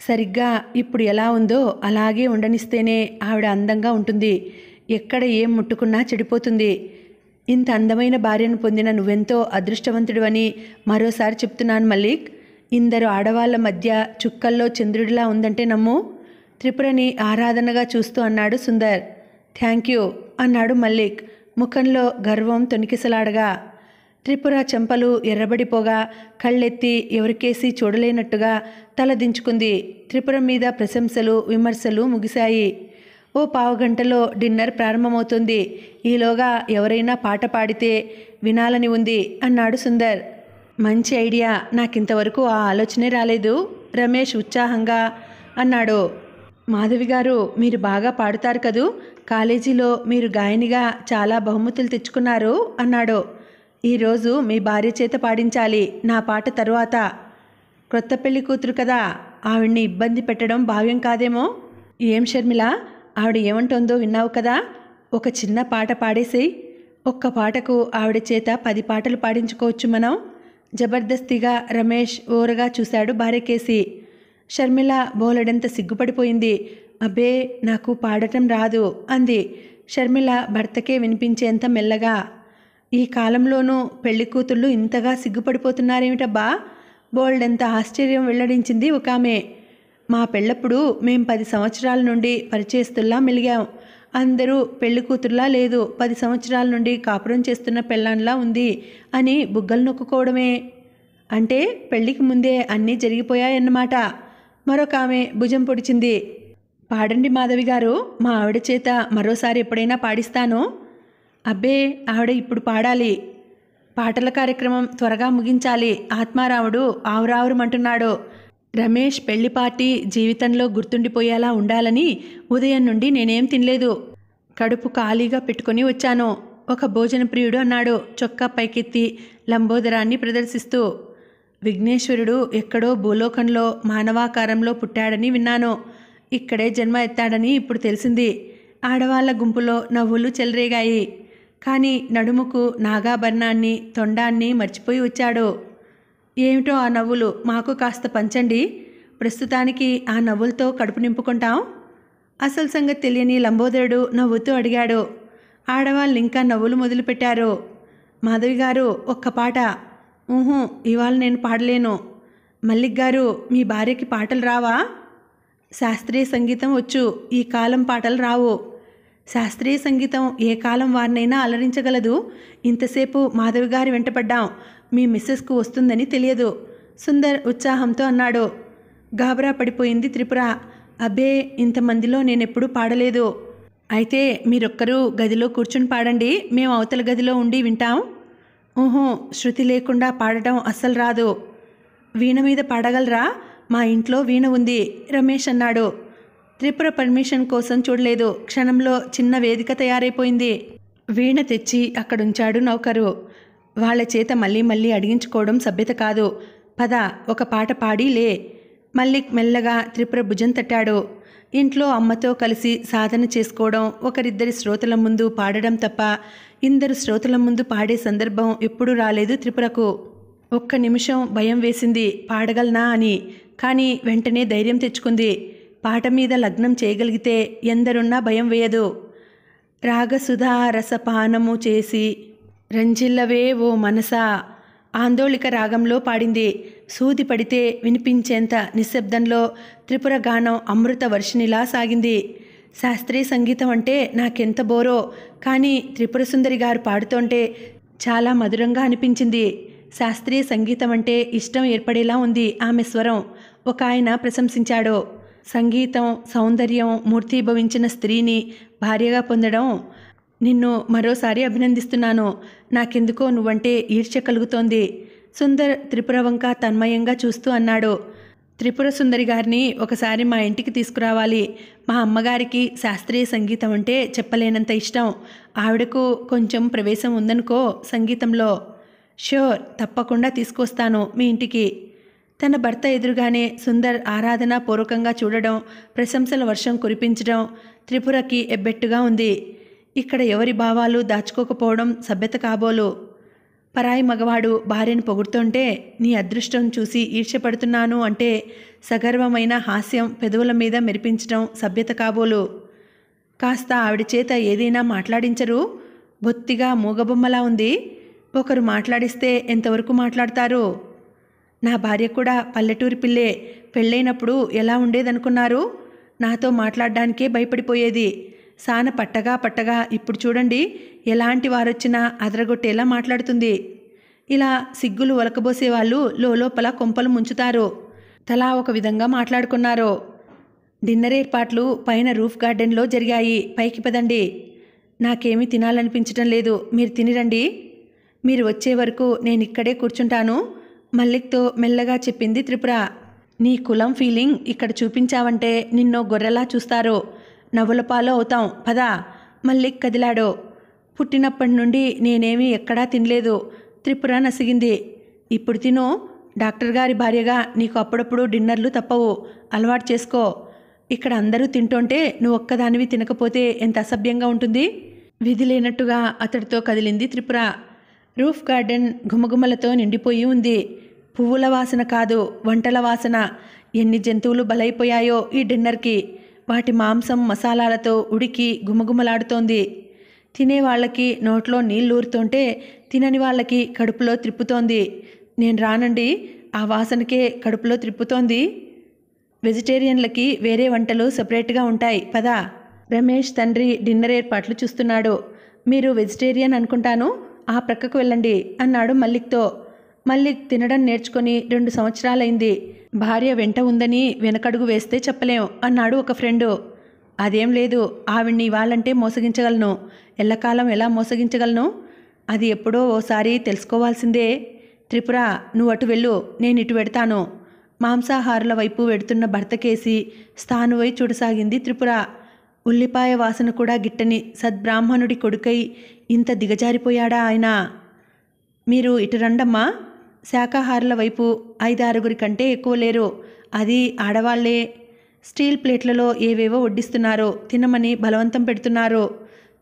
సరిగ్గా ఇప్పుడు ఎలా ఉందో అలాగే ఉండనిస్తేనే ఆవిడ అందంగా ఉంటుంది. ఎక్కడ ఏం ముట్టుకున్నా చెడిపోతుంది. ఇంత అందమైన భార్యను పొందిన నువ్వెంతో అదృష్టవంతుడివని మరోసారి చెప్తున్నాను మల్లిక్. ఇందరు ఆడవాళ్ళ మధ్య చుక్కల్లో చంద్రుడిలా ఉందంటే నమ్ము. త్రిపురని ఆరాధనగా చూస్తూ అన్నాడు సుందర్. థ్యాంక్ యూ అన్నాడు మల్లిక్. ముఖంలో గర్వం తొనికిసలాడగా. త్రిపుర చెంపలు ఎర్రబడిపోగా కళ్ళెత్తి ఎవరికేసి చూడలేనట్టుగా తల దించుకుంది. త్రిపుర మీద ప్రశంసలు విమర్శలు ముగిశాయి. ఓ పావుగంటలో డిన్నర్ ప్రారంభమవుతుంది. ఈలోగా ఎవరైనా పాట పాడితే వినాలని ఉంది అన్నాడు సుందర్. మంచి ఐడియా. నాకింతవరకు ఆ ఆలోచనే రాలేదు. రమేష్ ఉత్సాహంగా అన్నాడు. మాధవి గారు మీరు బాగా పాడుతారు కదూ? కాలేజీలో మీరు గాయనిగా చాలా బహుమతులు తెచ్చుకున్నారు అన్నాడు. ఈరోజు మీ భార్య చేత పాడించాలి. నా పాట తరువాత. క్రొత్త పెళ్ళి కూతురు కదా. ఆవిడ్ని ఇబ్బంది పెట్టడం భావ్యం కాదేమో? ఏం షర్మిల? ఆవిడ ఏమంటుందో విన్నావు కదా? ఒక చిన్న పాట పాడేసి ఒక్క పాటకు ఆవిడ చేత పది పాటలు పాడించుకోవచ్చు మనం. జబర్దస్తిగా రమేష్ ఓరగా చూశాడు భార్యకేసి షర్మిల బోలెడంత సిగ్గుపడిపోయింది. అబ్బే నాకు పాడటం రాదు అంది. షర్మిల భర్తకే వినిపించేంత మెల్లగా. ఈ కాలంలోనూ పెళ్ళి కూతుళ్ళు ఇంతగా సిగ్గుపడిపోతున్నారేమిటబ్బా? బోల్డంత ఆశ్చర్యం వెల్లడించింది ఒక ఆమె మా పెళ్ళప్పుడు మేం పది సంవత్సరాల నుండి పరిచయస్తుల్లా మెలిగాం. అందరూ పెళ్ళి కూతుర్లా లేదు పది సంవత్సరాల నుండి కాపురం చేస్తున్న పెళ్ళాన్లా ఉంది అని బుగ్గలు నొక్కుకోవడమే. అంటే పెళ్ళికి ముందే అన్నీ జరిగిపోయాయన్నమాట. మరొక ఆమె భుజం పొడిచింది. పాడండి మాధవి గారు మా ఆవిడ చేత మరోసారి ఎప్పుడైనా పాడిస్తాను. అబ్బే ఆవిడ ఇప్పుడు పాడాలి. పాటల కార్యక్రమం త్వరగా ముగించాలి. ఆత్మారావుడు ఆవురావురమంటున్నాడు. రమేష్ పెళ్ళి పార్టీ జీవితంలో గుర్తుండిపోయేలా ఉండాలని ఉదయం నుండి నేనేం తినలేదు. కడుపు ఖాళీగా పెట్టుకొని వచ్చాను. ఒక భోజన ప్రియుడు అన్నాడు. చొక్కా పైకెత్తి లంబోదరాన్ని ప్రదర్శిస్తూ. విఘ్నేశ్వరుడు ఎక్కడో భూలోకంలో మానవాకారంలో పుట్టాడని విన్నాను. ఇక్కడే జన్మ ఎత్తాడని ఇప్పుడు తెలిసింది. ఆడవాళ్ళ గుంపులో నవ్వులు చెలరేగాయి. కానీ నడుముకు నాగాభరణాన్ని తొండాన్ని మర్చిపోయి వచ్చాడు. ఏమిటో ఆ నవ్వులు మాకు కాస్త పంచండి. ప్రస్తుతానికి ఆ నవ్వులతో కడుపు నింపుకుంటాం. అసలు సంగతి తెలియని లంబోదరుడు నవ్వుతూ అడిగాడు. ఆడవాళ్ళు ఇంకా నవ్వులు మొదలుపెట్టారు. మాధవి గారు ఒక్క పాట. ఊహు ఇవాళ నేను పాడలేను. మల్లిక్ గారు మీ భార్యకి పాటలు రావా? శాస్త్రీయ సంగీతం వచ్చు ఈ కాలం పాటలు రావు. శాస్త్రీయ సంగీతం ఏ కాలం వారినైనా అలరించగలదు. ఇంతసేపు మాధవి గారి వెంటపడ్డాం మీ మిస్సెస్కు వస్తుందని తెలియదు. సుందర్ ఉత్సాహంతో అన్నాడు. గాబరా పడిపోయింది త్రిపుర. అబ్బే ఇంతమందిలో నేనెప్పుడూ పాడలేదు. అయితే మీరొక్కరూ గదిలో కూర్చుని పాడండి. మేము అవతల గదిలో ఉండి వింటాం. ఊహో శృతి లేకుండా పాడటం అస్సలు రాదు. వీణ మీద పాడగలరా? మా ఇంట్లో వీణ ఉంది. రమేష్ అన్నాడు. త్రిపుర పర్మిషన్ కోసం చూడలేదు. క్షణంలో చిన్న వేదిక తయారైపోయింది. వీణ తెచ్చి అక్కడుంచాడు నౌకరు. వాళ్ళ చేత మళ్ళీ మళ్ళీ అడిగించుకోవడం సభ్యత కాదు. పద ఒక పాట పాడి లే. మల్లిక్ మెల్లగా త్రిపుర భుజం తట్టాడు. ఇంట్లో అమ్మతో కలిసి సాధన చేసుకోవడం ఒకరిద్దరి శ్రోతల ముందు పాడడం తప్ప ఇందరు శ్రోతల ముందు పాడే సందర్భం ఎప్పుడూ రాలేదు త్రిపురకు. ఒక్క నిమిషం భయం వేసింది. పాడగలనా అని. కానీ వెంటనే ధైర్యం తెచ్చుకుంది. పాట మీద లగ్నం చేయగలిగితే ఎందరున్నా భయం వేయదు. రాగసుధా రసపానము చేసి రంజిల్లవే ఓ మనసా! ఆందోళిక రాగంలో పాడింది. సూది పడితే వినిపించేంత నిశ్శబ్దంలో త్రిపుర గానం అమృత వర్షినిలా సాగింది. శాస్త్రీయ సంగీతం అంటే నాకెంత బోరో కానీ త్రిపుర సుందరి గారు పాడుతుంటే చాలా మధురంగా అనిపించింది. శాస్త్రీయ సంగీతం అంటే ఇష్టం ఏర్పడేలా ఉంది ఆమె స్వరం. ఒక ఆయన ప్రశంసించాడు. సంగీతం సౌందర్యం మూర్తిభవించిన స్త్రీని భార్యగా పొందడం నిన్ను మరోసారి అభినందిస్తున్నాను. నాకెందుకో నువ్వంటే ఈర్ష్య కలుగుతోంది. సుందర్ త్రిపుర వంక తన్మయంగా చూస్తూ అన్నాడు. త్రిపుర సుందరి గారిని ఒకసారి మా ఇంటికి తీసుకురావాలి. మా అమ్మగారికి శాస్త్రీయ సంగీతం అంటే చెప్పలేనంత ఇష్టం. ఆవిడకు కొంచెం ప్రవేశం ఉందనుకో సంగీతంలో. ష్యూర్ తప్పకుండా తీసుకొస్తాను మీ ఇంటికి. తన భర్త ఎదురుగానే సుందర్ ఆరాధన పూర్వకంగా చూడడం ప్రశంసల వర్షం కురిపించడం త్రిపురకి ఎబ్బెట్టుగా ఉంది. ఇక్కడ ఎవరి భావాలు దాచుకోకపోవడం సభ్యత కాబోలు. పరాయి మగవాడు భార్యను పొగుడుతుంటే నీ అదృష్టం చూసి ఈర్ష్యపడుతున్నాను అంటే సగర్వమైన హాస్యం పెదవుల మీద మెరిపించడం సభ్యత కాబోలు. కాస్త ఆవిడ చేత ఏదైనా మాట్లాడించరు? బొత్తిగా మూగబొమ్మలా ఉంది. ఒకరు మాట్లాడిస్తే ఎంతవరకు మాట్లాడతారు? నా భార్య కూడా పల్లెటూరి పిల్లే. పెళ్ళైనప్పుడు ఎలా ఉండేదనుకున్నారు? నాతో మాట్లాడడానికే భయపడిపోయేది. సాన పట్టగా పట్టగా ఇప్పుడు చూడండి ఎలాంటి వారొచ్చినా అదరగొట్టేలా మాట్లాడుతుంది. ఇలా సిగ్గులు ఒలకబోసే వాళ్ళు లోపల కొంపలు ముంచుతారు. తలా ఒక విధంగా మాట్లాడుకున్నారు. డిన్నర్ ఏర్పాట్లు పైన రూఫ్ గార్డెన్లో జరిగాయి. పైకి పదండి. నాకేమీ తినాలనిపించటం లేదు. మీరు తినిరండి. మీరు వచ్చే వరకు నేను ఇక్కడే కూర్చుంటాను. మల్లిక్తో మెల్లగా చెప్పింది త్రిపుర. నీ కులం ఫీలింగ్ ఇక్కడ చూపించావంటే నిన్నో గొర్రెలా చూస్తారు. నవ్వులపాలు అవుతాం పదా. మల్లిక్ కదిలాడు. పుట్టినప్పటి నుండి నేనేమీ ఎక్కడా తినలేదు. త్రిపుర నసిగింది. ఇప్పుడు తిను. డాక్టర్ గారి భార్యగా నీకు అప్పుడప్పుడు డిన్నర్లు తప్పవు. అలవాటు చేసుకో. ఇక్కడ అందరూ తింటుంటే నువ్వు ఒక్కదానివి తినకపోతే ఎంత అసభ్యంగా ఉంటుంది? విధి లేనట్టుగా అతడితో కదిలింది త్రిపుర. రూఫ్ గార్డెన్ గుమగుమలతో నిండిపోయి ఉంది. పువ్వుల వాసన కాదు వంటల వాసన. ఎన్ని జంతువులు బలైపోయాయో ఈ డిన్నర్కి. వాటి మాంసం మసాలాలతో ఉడికి గుమగుమలాడుతోంది తినే వాళ్ళకి నోట్లో నీళ్ళు ఊరుతుంటే తినని వాళ్ళకి కడుపులో త్రిప్పుతోంది. నేను రానండి ఆ వాసనకే కడుపులో త్రిప్పుతోంది. వెజిటేరియన్లకి వేరే వంటలు సపరేట్గా ఉంటాయి పదా. రమేష్ తండ్రి డిన్నర్ ఏర్పాట్లు చూస్తున్నాడు. మీరు వెజిటేరియన్ అనుకుంటాను? ఆ ప్రక్కకు వెళ్ళండి అన్నాడు మల్లిక్తో. మల్లిక్ తినడం నేర్చుకొని రెండు సంవత్సరాలైంది. భార్య వెంట ఉందని వెనకడుగు వేస్తే చెప్పలేం అన్నాడు ఒక ఫ్రెండు. అదేం లేదు ఆవిడ్ని ఇవ్వాలంటే మోసగించగలను. ఎల్లకాలం ఎలా మోసగించగలను? అది ఎప్పుడో ఓసారి తెలుసుకోవాల్సిందే. త్రిపుర నువ్వు అటు వెళ్ళు నేను ఇటు పెడతాను మాంసాహారుల వైపు వెడుతున్న భర్తకేసి స్థానువై చూడసాగింది త్రిపుర. ఉల్లిపాయ వాసన కూడా గిట్టని సద్బ్రాహ్మణుడి కొడుకై ఇంత దిగజారిపోయాడా ఆయన? మీరు ఇటు రండమ్మా. శాకాహారుల వైపు ఐదారుగురి కంటే ఎక్కువ లేరు. అది ఆడవాళ్ళే. స్టీల్ ప్లేట్లలో ఏవేవో వడ్డిస్తున్నారు. తినమని బలవంతం పెడుతున్నారు.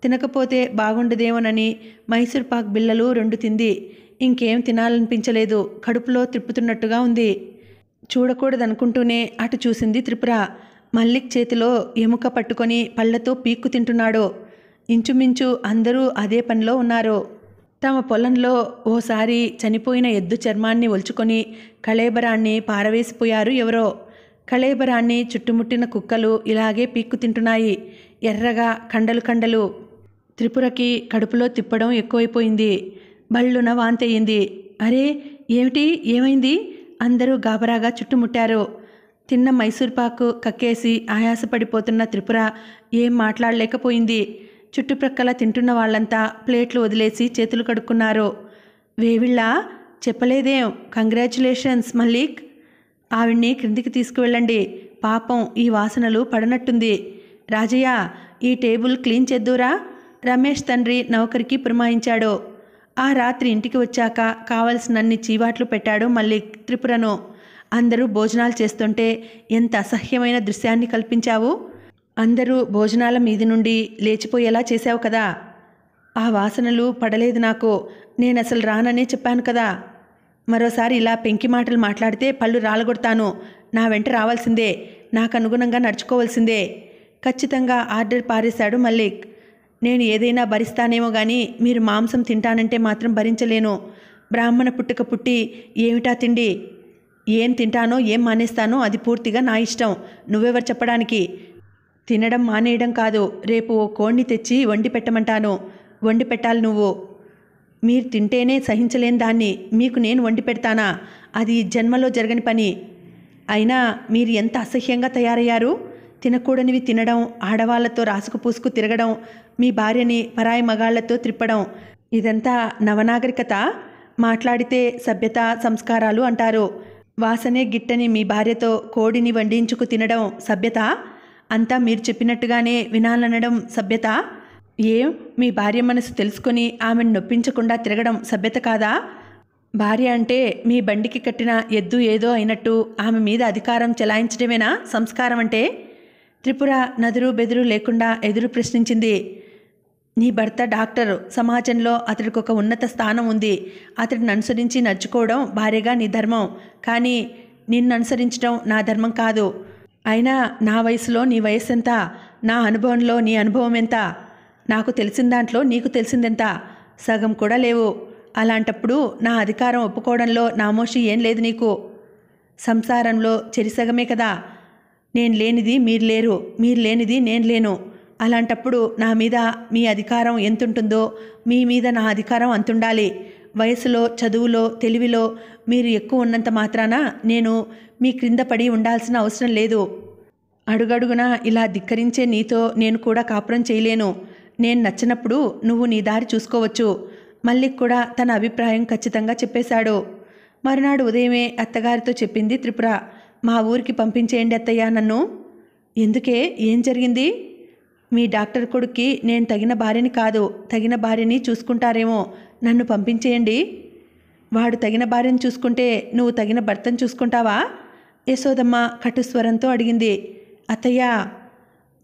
తినకపోతే బాగుండదేమోనని మైసూర్ పాక్ బిళ్ళలు రెండు తింది. ఇంకేం తినాలనిపించలేదు. కడుపులో తిప్పుతున్నట్టుగా ఉంది. చూడకూడదనుకుంటూనే అటు చూసింది త్రిపుర. మల్లిక్ చేతిలో ఎముక పట్టుకొని పళ్ళతో పీక్కు తింటున్నాడు. ఇంచుమించు అందరూ అదే పనిలో ఉన్నారు. తమ పొలంలో ఓసారి చనిపోయిన ఎద్దు చర్మాన్ని ఒల్చుకొని కళేబరాన్ని పారవేసిపోయారు ఎవరో. కళేబరాన్ని చుట్టుముట్టిన కుక్కలు ఇలాగే పీక్కు తింటున్నాయి. ఎర్రగా కండలు కండలు. త్రిపురకి కడుపులో తిప్పడం ఎక్కువైపోయింది. బళ్ళున వాంతయింది. అరే ఏమిటి? ఏమైంది? అందరూ గాబరాగా చుట్టుముట్టారు. తిన్న మైసూర్పాకు కక్కేసి ఆయాసపడిపోతున్న త్రిపుర ఏం మాట్లాడలేకపోయింది. చుట్టుప్రక్కల తింటున్న వాళ్ళంతా ప్లేట్లు వదిలేసి చేతులు కడుక్కున్నారు. వేవిళ్ళ చెప్పలేదేం. కంగ్రాచులేషన్స్ మల్లిక్. ఆవిడ్ని క్రిందికి తీసుకువెళ్ళండి. పాపం ఈ వాసనలు పడనట్టుంది. రాజయ్య ఈ టేబుల్ క్లీన్ చేద్దురా. రమేష్ తండ్రి నౌకరికి పురమాయించాడు. ఆ రాత్రి ఇంటికి వచ్చాక కావలసినన్ని చీవాట్లు పెట్టాడు మల్లిక్ త్రిపురను. అందరూ భోజనాలు చేస్తుంటే ఎంత అసహ్యమైన దృశ్యాన్ని కల్పించావు. అందరూ భోజనాల మీది నుండి లేచిపోయేలా చేశావు కదా. ఆ వాసనలు పడలేదు నాకు. నేను అసలు రాననే చెప్పాను కదా. మరోసారి ఇలా పెంకి మాటలు మాట్లాడితే పళ్ళు రాలగొడతాను. నా వెంట రావాల్సిందే. నాకు అనుగుణంగా నడుచుకోవాల్సిందే. ఖచ్చితంగా ఆర్డర్ పారేశాడు మల్లిక్. నేను ఏదైనా భరిస్తానేమో కానీ మీరు మాంసం తింటానంటే మాత్రం భరించలేను. బ్రాహ్మణ పుట్టుక పుట్టి ఏమిటా తిండి? ఏం తింటానో ఏం మానేస్తానో అది పూర్తిగా నా ఇష్టం. నువ్వెవరు చెప్పడానికి? తినడం మానేయడం కాదు. రేపు ఓ కోడిని తెచ్చి వండి పెట్టమంటాను. వండి పెట్టాలి నువ్వు. మీరు తింటేనే సహించలేని దాన్ని. మీకు నేను వండి పెడతానా? అది జన్మలో జరగని పని. అయినా మీరు ఎంత అసహ్యంగా తయారయ్యారు? తినకూడనివి తినడం ఆడవాళ్ళతో రాసుకు పూసుకు తిరగడం మీ భార్యని పరాయి మగాళ్ళతో త్రిప్పడం ఇదంతా నవనాగరికత? మాట్లాడితే సభ్యత సంస్కారాలు అంటారు. వాసనే గిట్టని మీ భార్యతో కోడిని వండించుకు తినడం సభ్యత? అంతా మీరు చెప్పినట్టుగానే వినాలనడం సభ్యత? ఏం మీ భార్య మనసు తెలుసుకొని ఆమెను నొప్పించకుండా తిరగడం సభ్యత కాదా? భార్య అంటే మీ బండికి కట్టిన ఎద్దు ఏదో అయినట్టు ఆమె మీద అధికారం చెలాయించడమేనా సంస్కారం అంటే? త్రిపుర నదురు బెదురు లేకుండా ఎదురు ప్రశ్నించింది. నీ భర్త డాక్టర్ సమాజంలో అతడికి ఒక ఉన్నత స్థానం ఉంది. అతడిని అనుసరించి నడుచుకోవడం భార్యగా నీ ధర్మం. కానీ నిన్ను అనుసరించడం నా ధర్మం కాదు. అయినా నా వయసులో నీ వయసు ఎంత నా అనుభవంలో నీ అనుభవం ఎంత నాకు తెలిసిన దాంట్లో నీకు తెలిసిందెంత? సగం కూడా లేవు. అలాంటప్పుడు నా అధికారం ఒప్పుకోవడంలో నామోషి ఏం లేదు నీకు. సంసారంలో చెరిసగమే కదా. నేను లేనిది మీరు లేరు. మీరు లేనిది నేను లేను. అలాంటప్పుడు నా మీద మీ అధికారం ఎంతుంటుందో మీ మీద నా అధికారం అంతుండాలి. వయసులో చదువులో తెలివిలో మీరు ఎక్కువ ఉన్నంత మాత్రాన నేను మీ క్రింద పడి ఉండాల్సిన అవసరం లేదు. అడుగడుగున ఇలా ధిక్కరించే నీతో నేను కూడా కాపురం చేయలేను. నేను నచ్చినప్పుడు నువ్వు నీ దారి చూసుకోవచ్చు. మల్లిక్ కూడా తన అభిప్రాయం ఖచ్చితంగా చెప్పేశాడు. మరునాడు ఉదయమే అత్తగారితో చెప్పింది త్రిపుర. మా ఊరికి పంపించేయండి అత్తయ్య నన్ను. ఎందుకే? ఏం జరిగింది? మీ డాక్టర్ కొడుక్కి నేను తగిన భార్యని కాదు తగిన భార్యని చూసుకుంటారేమో. నన్ను పంపించేయండి. వాడు తగిన భార్యను చూసుకుంటే నువ్వు తగిన భర్తను చూసుకుంటావా? యశోదమ్మ కటుస్వరంతో అడిగింది. అత్తయ్య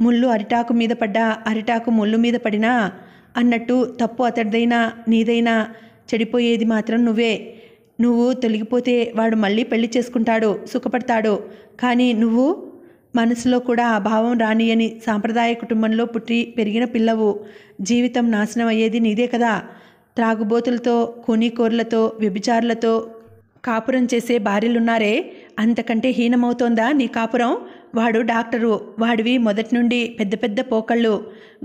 ముళ్ళు అరిటాకు మీద పడ్డా అరిటాకు ముళ్ళు మీద పడినా? అన్నట్టు తప్పు అతడిదైనా నీదైనా చెడిపోయేది మాత్రం నువ్వే. నువ్వు తొలగిపోతే వాడు మళ్ళీ పెళ్ళి చేసుకుంటాడు సుఖపడతాడు. కానీ నువ్వు మనసులో కూడా ఆ భావం రానియని సాంప్రదాయ కుటుంబంలో పుట్టి పెరిగిన పిల్లవు. జీవితం నాశనం అయ్యేది నీదే కదా. త్రాగుబోతులతో కూనీకోర్లతో వ్యభిచారులతో కాపురం చేసే భార్యలున్నారే అంతకంటే హీనమవుతోందా నీ కాపురం? వాడు డాక్టరు వాడివి మొదటి నుండి పెద్ద పెద్ద పోకళ్ళు.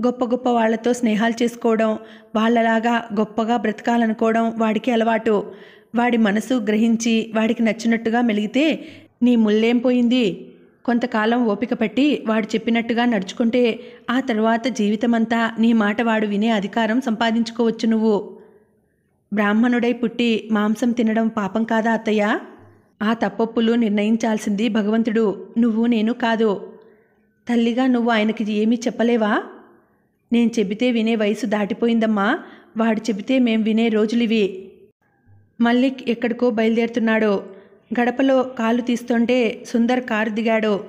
గొప్ప గొప్ప వాళ్ళతో స్నేహాలు చేసుకోవడం వాళ్ళలాగా గొప్పగా బ్రతకాలనుకోవడం వాడికి అలవాటు. వాడి మనసు గ్రహించి వాడికి నచ్చినట్టుగా మెలిగితే నీ ముల్లేం పోయింది? కొంతకాలం ఓపిక పట్టి వాడు చెప్పినట్టుగా నడుచుకుంటే ఆ తర్వాత జీవితమంతా నీ మాట వాడు వినే అధికారం సంపాదించుకోవచ్చు నువ్వు. బ్రాహ్మణుడై పుట్టి మాంసం తినడం పాపం కాదా అత్తయ్య? ఆ తప్పొప్పులు నిర్ణయించాల్సింది భగవంతుడు. నువ్వు నేను కాదు. తల్లిగా నువ్వు ఆయనకి ఏమీ చెప్పలేవా? నేను చెబితే వినే వయసు దాటిపోయిందమ్మా. వాడు చెబితే మేం వినే రోజులివి. మల్లిక్ ఎక్కడికో బయలుదేరుతున్నాడు. గడపలో కాలు తీస్తుంటే సుందర్ కారు దిగాడు.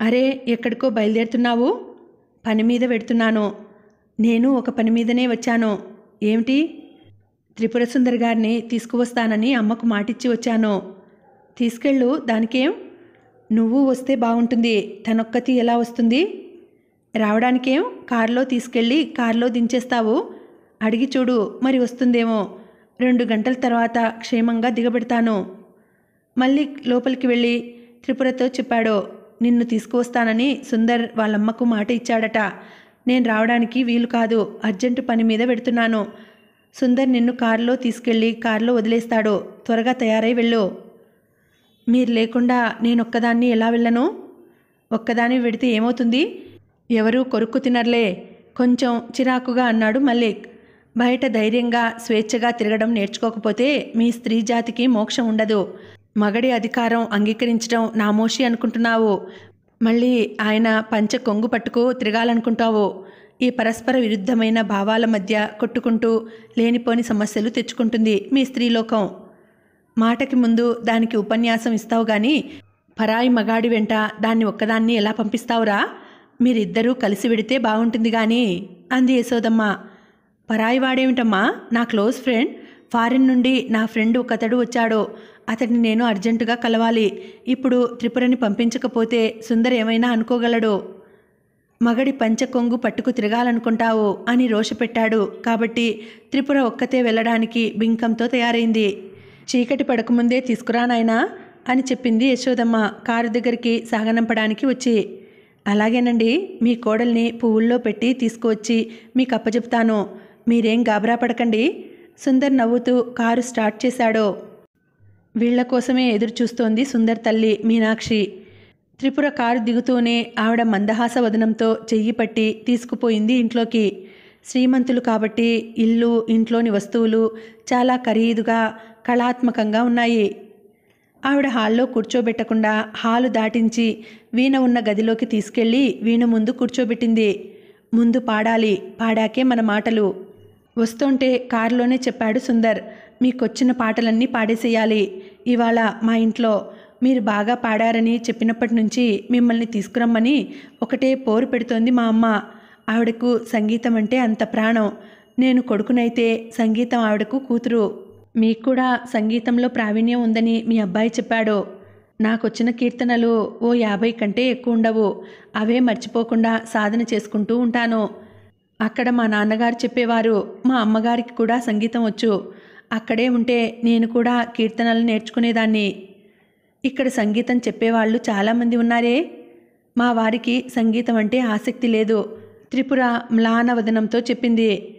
అరే ఎక్కడికో బయలుదేరుతున్నావు? పని మీద పెడుతున్నాను నేను ఒక పని మీదనే వచ్చాను. ఏమిటి? త్రిపుర సుందర్ గారిని తీసుకువస్తానని అమ్మకు మాటిచ్చి వచ్చాను. తీసుకెళ్ళు దానికేం? నువ్వు వస్తే బాగుంటుంది తనొక్కతి ఎలా వస్తుంది? రావడానికేం? కారులో తీసుకెళ్ళి కారులో దించేస్తావు. అడిగి చూడు మరి వస్తుందేమో. రెండు గంటల తర్వాత క్షేమంగా దిగబెడతాను. మళ్ళీ లోపలికి వెళ్ళి త్రిపురతో చెప్పాడు నిన్ను తీసుకువస్తానని సుందర్ వాళ్ళమ్మకు మాట ఇచ్చాడట. నేను రావడానికి వీలు కాదు అర్జెంటు పని మీద పెడుతున్నాను. సుందర్ నిన్ను కారులో తీసుకెళ్ళి కారులో వదిలేస్తాడో త్వరగా తయారై వెళ్ళు. మీరు లేకుండా నేను ఒక్కదాన్ని ఎలా వెళ్ళను? ఒక్కదాన్ని వెడితే ఏమవుతుంది? ఎవరూ కొరుక్కు తినర్లే. కొంచెం చిరాకుగా అన్నాడు మల్లిక్. బయట ధైర్యంగా స్వేచ్ఛగా తిరగడం నేర్చుకోకపోతే మీ స్త్రీ జాతికి మోక్షం ఉండదు. మగడి అధికారం అంగీకరించడం నామోషి అనుకుంటున్నావు. మళ్ళీ ఆయన పంచ కొంగు పట్టుకు తిరగాలనుకుంటావు. ఈ పరస్పర విరుద్ధమైన భావాల మధ్య కొట్టుకుంటూ లేనిపోని సమస్యలు తెచ్చుకుంటుంది మీ స్త్రీలోకం. మాటకి ముందు దానికి ఉపన్యాసం ఇస్తావు గాని పరాయి మగాడి వెంట దాన్ని ఒక్కదాన్ని ఎలా పంపిస్తావురా? మీరిద్దరూ కలిసి వెడితే బాగుంటుంది గాని అంది యశోదమ్మ. పరాయి వాడేమిటమ్మా? నా క్లోజ్ ఫ్రెండ్? ఫారిన్ నుండి నా ఫ్రెండ్ ఒకతడు వచ్చాడు. అతడిని నేను అర్జెంటుగా కలవాలి. ఇప్పుడు త్రిపురని పంపించకపోతే సుందర్ ఏమైనా అనుకోగలడు. మగడి పంచకొంగు పట్టుకు తిరగాలనుకుంటావు అని రోషపెట్టాడు. కాబట్టి త్రిపుర ఒక్కతే వెళ్ళడానికి బింకంతో తయారైంది. చీకటి పడకముందే తీసుకురా నాయనా అని చెప్పింది యశోదమ్మ. కారు దగ్గరికి సాగనంపడానికి వచ్చి అలాగేనండి మీ కోడల్ని పువ్వుల్లో పెట్టి తీసుకువచ్చి మీకు అప్పచెప్తాను మీరేం గాబరా పడకండి. సుందర్ నవ్వుతూ కారు స్టార్ట్ చేశాడు. వీళ్ళ కోసమే ఎదురు చూస్తోంది సుందర్ తల్లి మీనాక్షి. త్రిపుర కారు దిగుతూనే ఆవిడ మందహాస వదనంతో చెయ్యి పట్టి తీసుకుపోయింది ఇంట్లోకి. శ్రీమంతులు కాబట్టి ఇల్లు ఇంట్లోని వస్తువులు చాలా ఖరీదుగా కళాత్మకంగా ఉన్నాయి. ఆవిడ హాల్లో కూర్చోబెట్టకుండా హాలు దాటించి వీణ ఉన్న గదిలోకి తీసుకెళ్ళి వీణ ముందు కూర్చోబెట్టింది. ముందు పాడాలి పాడాకే మన మాటలు. వస్తుంటే కారులోనే చెప్పాడు సుందర్ మీకొచ్చిన పాటలన్నీ పాడేసేయాలి. ఇవాళ మా ఇంట్లో మీరు బాగా పాడారని చెప్పినప్పటి నుంచి మిమ్మల్ని తీసుకురమ్మని ఒకటే పోరు పెడుతోంది మా అమ్మ. ఆవిడకు సంగీతం అంటే అంత ప్రాణం. నేను కొడుకునైతే సంగీతం ఆవిడకు కూతురు. మీకు కూడా సంగీతంలో ప్రావీణ్యం ఉందని మీ అబ్బాయి చెప్పాడు. నాకొచ్చిన కీర్తనలు ఓ యాభై కంటే ఎక్కువ ఉండవు. అవే మర్చిపోకుండా సాధన చేసుకుంటూ ఉంటాను. అక్కడ మా నాన్నగారు చెప్పేవారు మా అమ్మగారికి కూడా సంగీతం వచ్చు. అక్కడే ఉంటే నేను కూడా కీర్తనలు నేర్చుకునేదాన్ని. ఇక్కడ సంగీతం చెప్పేవాళ్ళు చాలామంది ఉన్నారే? మా వారికి సంగీతం అంటే ఆసక్తి లేదు. త్రిపుర మ్లానవదనంతో చెప్పింది.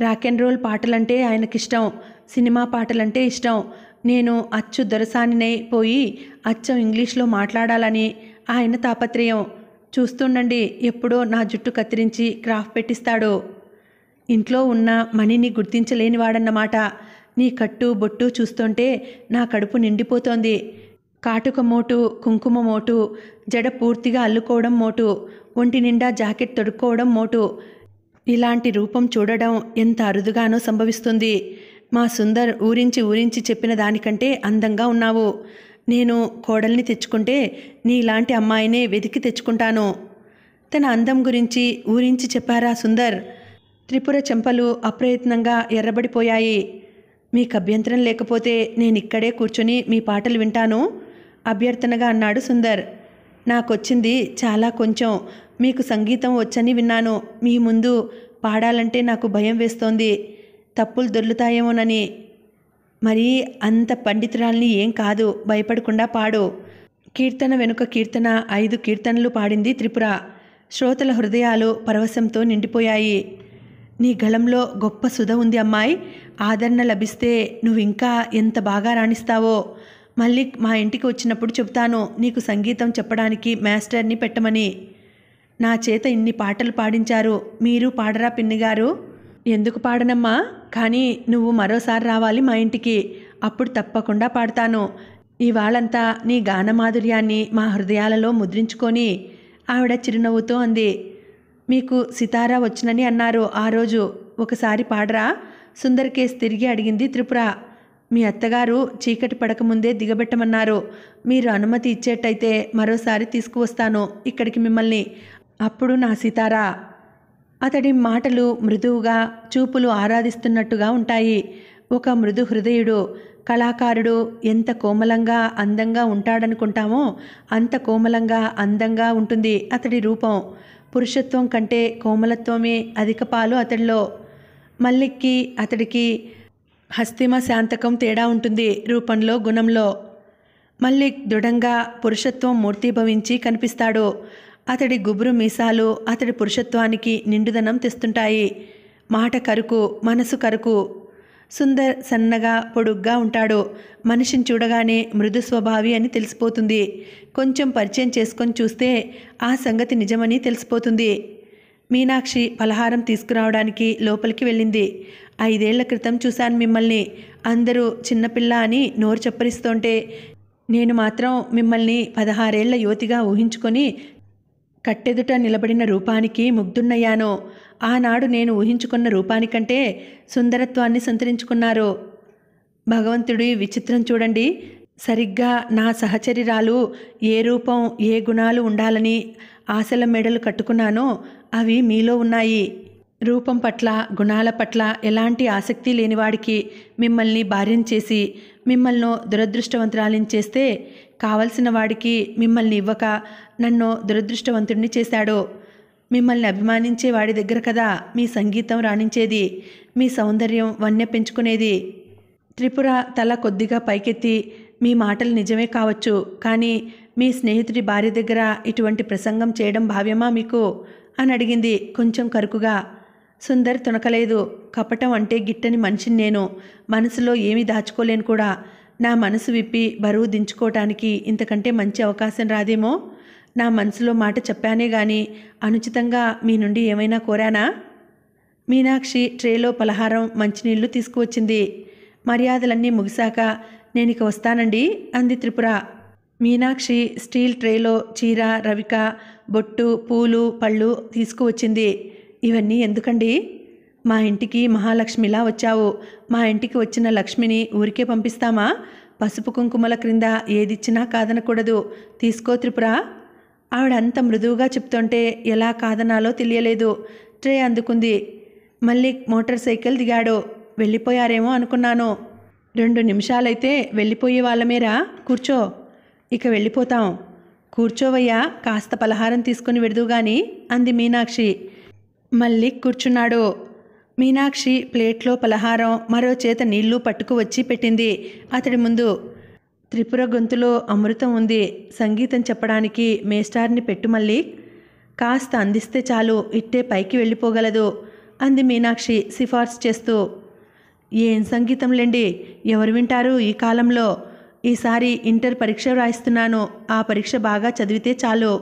రాక్ అండ్ రోల్ పాటలంటే ఆయనకిష్టం. సినిమా పాటలంటే ఇష్టం. నేను అచ్చు దొరసానినై పోయి అచ్చం ఇంగ్లీష్లో మాట్లాడాలని ఆయన తాపత్రయం. చూస్తుండండి ఎప్పుడో నా జుట్టు కత్తిరించి క్రాఫ్ పెట్టిస్తాడు. ఇంట్లో ఉన్న మణిని గుర్తించలేనివాడన్నమాట. నీ కట్టు బొట్టు చూస్తుంటే నా కడుపు నిండిపోతోంది. కాటుక మోటు కుంకుమ మోటు జడ పూర్తిగా అల్లుకోవడం మోటు ఒంటి నిండా జాకెట్ తొడుక్కోవడం మోటు. ఇలాంటి రూపం చూడడం ఎంత అరుదుగానో సంభవిస్తుంది. మా సుందర్ ఊరించి ఊరించి చెప్పిన దానికంటే అందంగా ఉన్నావు. నేను కోడల్ని తెచ్చుకుంటే నీలాంటి అమ్మాయినే వెతికి తెచ్చుకుంటాను. తన అందం గురించి ఊరించి చెప్పారా సుందర్? త్రిపుర చెంపలు అప్రయత్నంగా ఎర్రబడిపోయాయి. మీకు అభ్యంతరం లేకపోతే నేను ఇక్కడే కూర్చొని మీ పాటలు వింటాను. అభ్యర్థనగా అన్నాడు సుందర్. నాకొచ్చింది చాలా కొంచెం. మీకు సంగీతం వచ్చని విన్నాను. మీ ముందు పాడాలంటే నాకు భయం వేస్తోంది. తప్పులు దొర్లుతాయేమోనని. మరి అంత పండితురాల్ని ఏం కాదు. భయపడకుండా పాడు. కీర్తన వెనుక కీర్తన ఐదు కీర్తనలు పాడింది త్రిపుర. శ్రోతల హృదయాలు పరవశంతో నిండిపోయాయి. నీ గళంలో గొప్ప సుధ ఉంది అమ్మాయి. ఆదరణ లభిస్తే నువ్వు ఇంకా ఎంత బాగా రాణిస్తావో. మళ్ళీ మా ఇంటికి వచ్చినప్పుడు చెబుతాను నీకు సంగీతం చెప్పడానికి మాస్టర్ని పెట్టమని. నా చేత ఇన్ని పాటలు పాడించారు మీరు పాడరా పిన్నిగారు? ఎందుకు పాడనమ్మా? కానీ నువ్వు మరోసారి రావాలి మా ఇంటికి అప్పుడు తప్పకుండా పాడతాను. ఇవాళంతా నీ గానమాధుర్యాన్ని మా హృదయాలలో ముద్రించుకొని ఆవిడ చిరునవ్వుతో అంది. మీకు సితారా వచ్చునని అన్నారు ఆ రోజు. ఒకసారి పాడరా? సుందర్ కేస్ తిరిగి అడిగింది త్రిపుర. మీ అత్తగారు చీకటి పడకముందే దిగబెట్టమన్నారు. మీరు అనుమతి ఇచ్చేట్టయితే మరోసారి తీసుకువస్తాను ఇక్కడికి మిమ్మల్ని. అప్పుడు నా సితారా. అతడి మాటలు మృదువుగా చూపులు ఆరాధిస్తున్నట్టుగా ఉంటాయి. ఒక మృదు హృదయుడు కళాకారుడు ఎంత కోమలంగా అందంగా ఉంటాడనుకుంటామో అంత కోమలంగా అందంగా ఉంటుంది అతడి రూపం. పురుషత్వం కంటే కోమలత్వమే అధిక పాలు అతడిలో. మల్లిక్కి అతడికి హస్తిమ శాంతకం తేడా ఉంటుంది రూపంలో గుణంలో. మల్లిక్ దృఢంగా పురుషత్వం మూర్తిభవించి కనిపిస్తాడు. అతడి గుబురు మీసాలు అతడి పురుషత్వానికి నిండుదనం తెస్తుంటాయి. మాట కరుకు మనసు కరుకు. సుందర్ సన్నగా పొడుగ్గా ఉంటాడు. మనిషిని చూడగానే మృదు స్వభావి అని తెలిసిపోతుంది. కొంచెం పరిచయం చేసుకొని చూస్తే ఆ సంగతి నిజమని తెలిసిపోతుంది. మీనాక్షి పలహారం తీసుకురావడానికి లోపలికి వెళ్ళింది. ఐదేళ్ళ క్రితం చూశాను మిమ్మల్ని. అందరూ చిన్నపిల్ల అని నోరు చప్పరిస్తుంటే నేను మాత్రం మిమ్మల్ని పదహారేళ్ళ యువతిగా ఊహించుకొని కట్టెదుట నిలబడిన రూపానికి ముగ్ధున్నయ్యాను. ఆనాడు నేను ఊహించుకున్న రూపానికంటే సుందరత్వాన్ని సంతరించుకున్నారు. భగవంతుడి విచిత్రం చూడండి. సరిగ్గా నా సహచరిరాలు ఏ రూపం ఏ గుణాలు ఉండాలని ఆశల మెడలు కట్టుకున్నానో అవి మీలో ఉన్నాయి. రూపం పట్ల గుణాల పట్ల ఎలాంటి ఆసక్తి లేనివాడికి మిమ్మల్ని భార్యం చేసి మిమ్మల్ని దురదృష్టవంతురాలిని చేస్తే కావలసిన వాడికి మిమ్మల్ని ఇవ్వక నన్ను దురదృష్టవంతుడిని చేశాడు. మిమ్మల్ని అభిమానించే వాడి దగ్గర కదా మీ సంగీతం రాణించేది మీ సౌందర్యం వన్య పెంచుకునేది. త్రిపుర తల కొద్దిగా పైకెత్తి మీ మాటలు నిజమే కావచ్చు కానీ మీ స్నేహితుడి భార్య దగ్గర ఇటువంటి ప్రసంగం చేయడం భావ్యమా మీకు? అని అడిగింది కొంచెం కరుకుగా. సుందర్ తునకలేదు. కపటం అంటే గిట్టని మనిషిని నేను. మనసులో ఏమీ దాచుకోలేను కూడా. నా మనసు విప్పి బరువు దించుకోవటానికి ఇంతకంటే మంచి అవకాశం రాదేమో? నా మనసులో మాట చెప్పానే గాని అనుచితంగా మీ నుండి ఏమైనా కోరానా? మీనాక్షి ట్రేలో పలహారం మంచినీళ్ళు తీసుకువచ్చింది. మర్యాదలన్నీ ముగిశాక నేను ఇక వస్తానండి అంది త్రిపుర. మీనాక్షి స్టీల్ ట్రేలో చీర రవిక బొట్టు పూలు పళ్ళు తీసుకువచ్చింది. ఇవన్నీ ఎందుకండి? మా ఇంటికి మహాలక్ష్మిలా వచ్చావు. మా ఇంటికి వచ్చిన లక్ష్మిని ఊరికే పంపిస్తామా? పసుపు కుంకుమల క్రింద ఏదిచ్చినా కాదనకూడదు. తీసుకో త్రిపుర. ఆవిడంత మృదువుగా చెప్తుంటే ఎలా కాదనాలో తెలియలేదు. ట్రే అందుకుంది. మళ్ళీ మోటార్ సైకిల్ దిగాడు. వెళ్ళిపోయారేమో అనుకున్నాను. రెండు నిమిషాలైతే వెళ్ళిపోయే వాళ్ళమేరా? కూర్చో. ఇక వెళ్ళిపోతాం. కూర్చోవయ్యా కాస్త పలహారం తీసుకుని విడుదుగాని అంది మీనాక్షి. మళ్ళీ కూర్చున్నాడు. మీనాక్షి ప్లేట్లో పలహారం మరో చేత నీళ్ళు పట్టుకు వచ్చి పెట్టింది. అతడి ముందు త్రిపుర గొంతులో అమృతం ఉంది. సంగీతం చెప్పడానికి మేస్టార్ని పెట్టు మళ్ళీ. కాస్త అందిస్తే చాలు ఇట్టే పైకి వెళ్ళిపోగలదు అంది మీనాక్షి సిఫార్సు చేస్తూ. ఏం సంగీతంలేండి ఎవరు వింటారు ఈ కాలంలో? ఈసారి ఇంటర్ పరీక్ష వ్రాయిస్తున్నాను ఆ పరీక్ష బాగా చదివితే చాలు.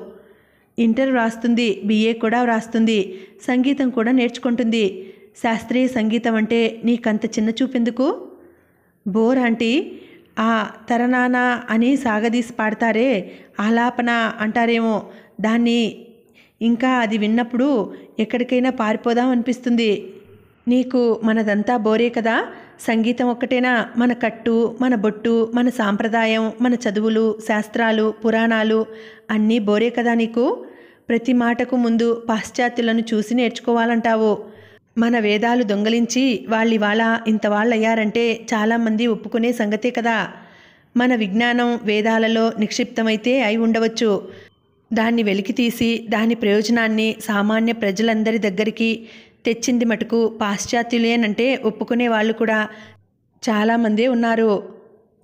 ఇంటర్ వ్రాస్తుంది బిఏ కూడా వ్రాస్తుంది సంగీతం కూడా నేర్చుకుంటుంది. శాస్త్రీయ సంగీతం అంటే నీకంత చిన్న చూపెందుకు? Bore aunty. ఆ తరనానా అని సాగదీసి పాడతారే ఆలాపన అంటారేమో. దాన్ని ఇంకా అది విన్నప్పుడు ఎక్కడికైనా పారిపోదాం అనిపిస్తుంది. నీకు మనదంతా బోరే కదా? సంగీతం ఒక్కటేనా? మన కట్టు మన బొట్టు మన సాంప్రదాయం మన చదువులు శాస్త్రాలు పురాణాలు అన్నీ బోరే కదా నీకు? ప్రతి మాటకు ముందు పాశ్చాత్యులను చూసి నేర్చుకోవాలంటావు. మన వేదాలు దొంగలించి వాళ్ళివాళ ఇంత వాళ్ళయ్యారంటే చాలామంది ఒప్పుకునే సంగతే కదా. మన విజ్ఞానం వేదాలలో నిక్షిప్తమైతే అయి ఉండవచ్చు. దాన్ని వెలికితీసి దాని ప్రయోజనాన్ని సామాన్య ప్రజలందరి దగ్గరికి తెచ్చింది మటుకు పాశ్చాత్యులేనంటే ఒప్పుకునే వాళ్ళు కూడా చాలామందే ఉన్నారు.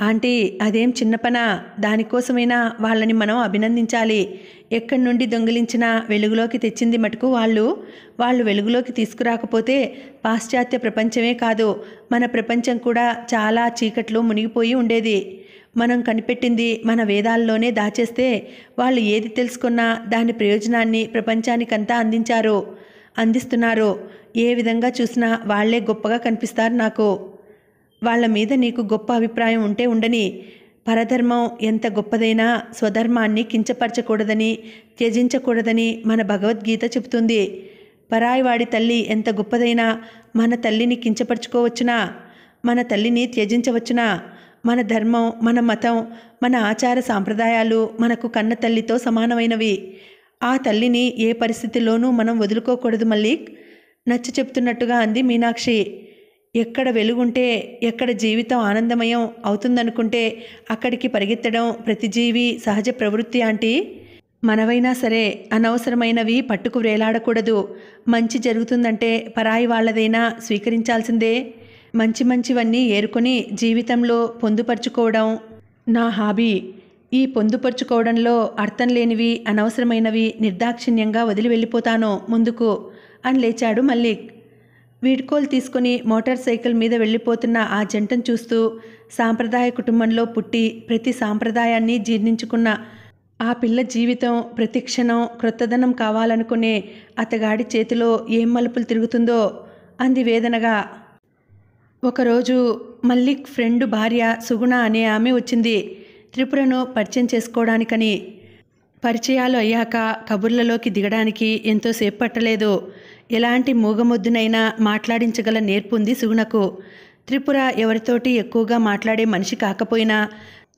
ఆంటీ అదేం చిన్నపన? దానికోసమైనా వాళ్ళని మనం అభినందించాలి. ఎక్కడి నుండి దొంగిలించినా వెలుగులోకి తెచ్చింది మటుకు వాళ్ళు. వాళ్ళు వెలుగులోకి తీసుకురాకపోతే పాశ్చాత్య ప్రపంచమే కాదు. మన ప్రపంచం కూడా చాలా చీకట్లో మునిగిపోయి ఉండేది. మనం కనిపెట్టింది మన వేదాల్లోనే దాచేస్తే వాళ్ళు ఏది తెలుసుకున్నా దాని ప్రయోజనాన్ని ప్రపంచానికంతా అందించారు. అందిస్తున్నారో? ఏ విధంగా చూసినా వాళ్ళే గొప్పగా కనిపిస్తారు నాకు. వాళ్ళ మీద నీకు గొప్ప అభిప్రాయం ఉంటే ఉండని పరధర్మం ఎంత గొప్పదైనా స్వధర్మాన్ని కించపరచకూడదని త్యజించకూడదని మన భగవద్గీత చెబుతుంది. పరాయివాడి తల్లి ఎంత గొప్పదైనా మన తల్లిని కించపరచుకోవచ్చునా? మన తల్లిని త్యజించవచ్చునా? మన ధర్మం మన మతం మన ఆచార సాంప్రదాయాలు మనకు కన్న తల్లితో సమానమైనవి. ఆ తల్లిని ఏ పరిస్థితిలోనూ మనం వదులుకోకూడదు మల్లిక్ నచ్చ చెప్తున్నట్టుగా అంది మీనాక్షి. ఎక్కడ వెలుగుంటే ఎక్కడ జీవితం ఆనందమయం అవుతుందనుకుంటే అక్కడికి పరిగెత్తడం ప్రతి జీవి సహజ ప్రవృత్తి ఆంటీ. మనవైనా సరే అనవసరమైనవి పట్టుకు వేలాడకూడదు. మంచి జరుగుతుందంటే పరాయి వాళ్ళదైనా స్వీకరించాల్సిందే. మంచి మంచివన్నీ ఏరుకొని జీవితంలో పొందుపరుచుకోవడం నా హాబీ. ఈ పొందుపరుచుకోవడంలో అర్థం లేనివి అనవసరమైనవి నిర్దాక్షిణ్యంగా వదిలి వెళ్ళిపోతాను ముందుకు అని లేచాడు మల్లిక్. వీడ్కోలు తీసుకుని మోటార్ సైకిల్ మీద వెళ్ళిపోతున్న ఆ జంటను చూస్తూ సాంప్రదాయ కుటుంబంలో పుట్టి ప్రతి సాంప్రదాయాన్ని జీర్ణించుకున్న ఆ పిల్ల జీవితం ప్రతిక్షణం క్రొత్తదనం కావాలనుకునే అతగాడి చేతిలో ఏం మలుపులు తిరుగుతుందో అంది వేదనగా. ఒకరోజు మల్లిక్ ఫ్రెండ్ భార్య సుగుణ అనే ఆమె వచ్చింది. త్రిపురను పరిచయం చేసుకోవడానికని పరిచయాలు అయ్యాక కబుర్లలోకి దిగడానికి ఎంతోసేపు పట్టలేదు ఎలాంటి మూగమొద్దునైనా మాట్లాడించగల నేర్పుంది సుగుణకు. త్రిపుర ఎవరితోటి ఎక్కువగా మాట్లాడే మనిషి కాకపోయినా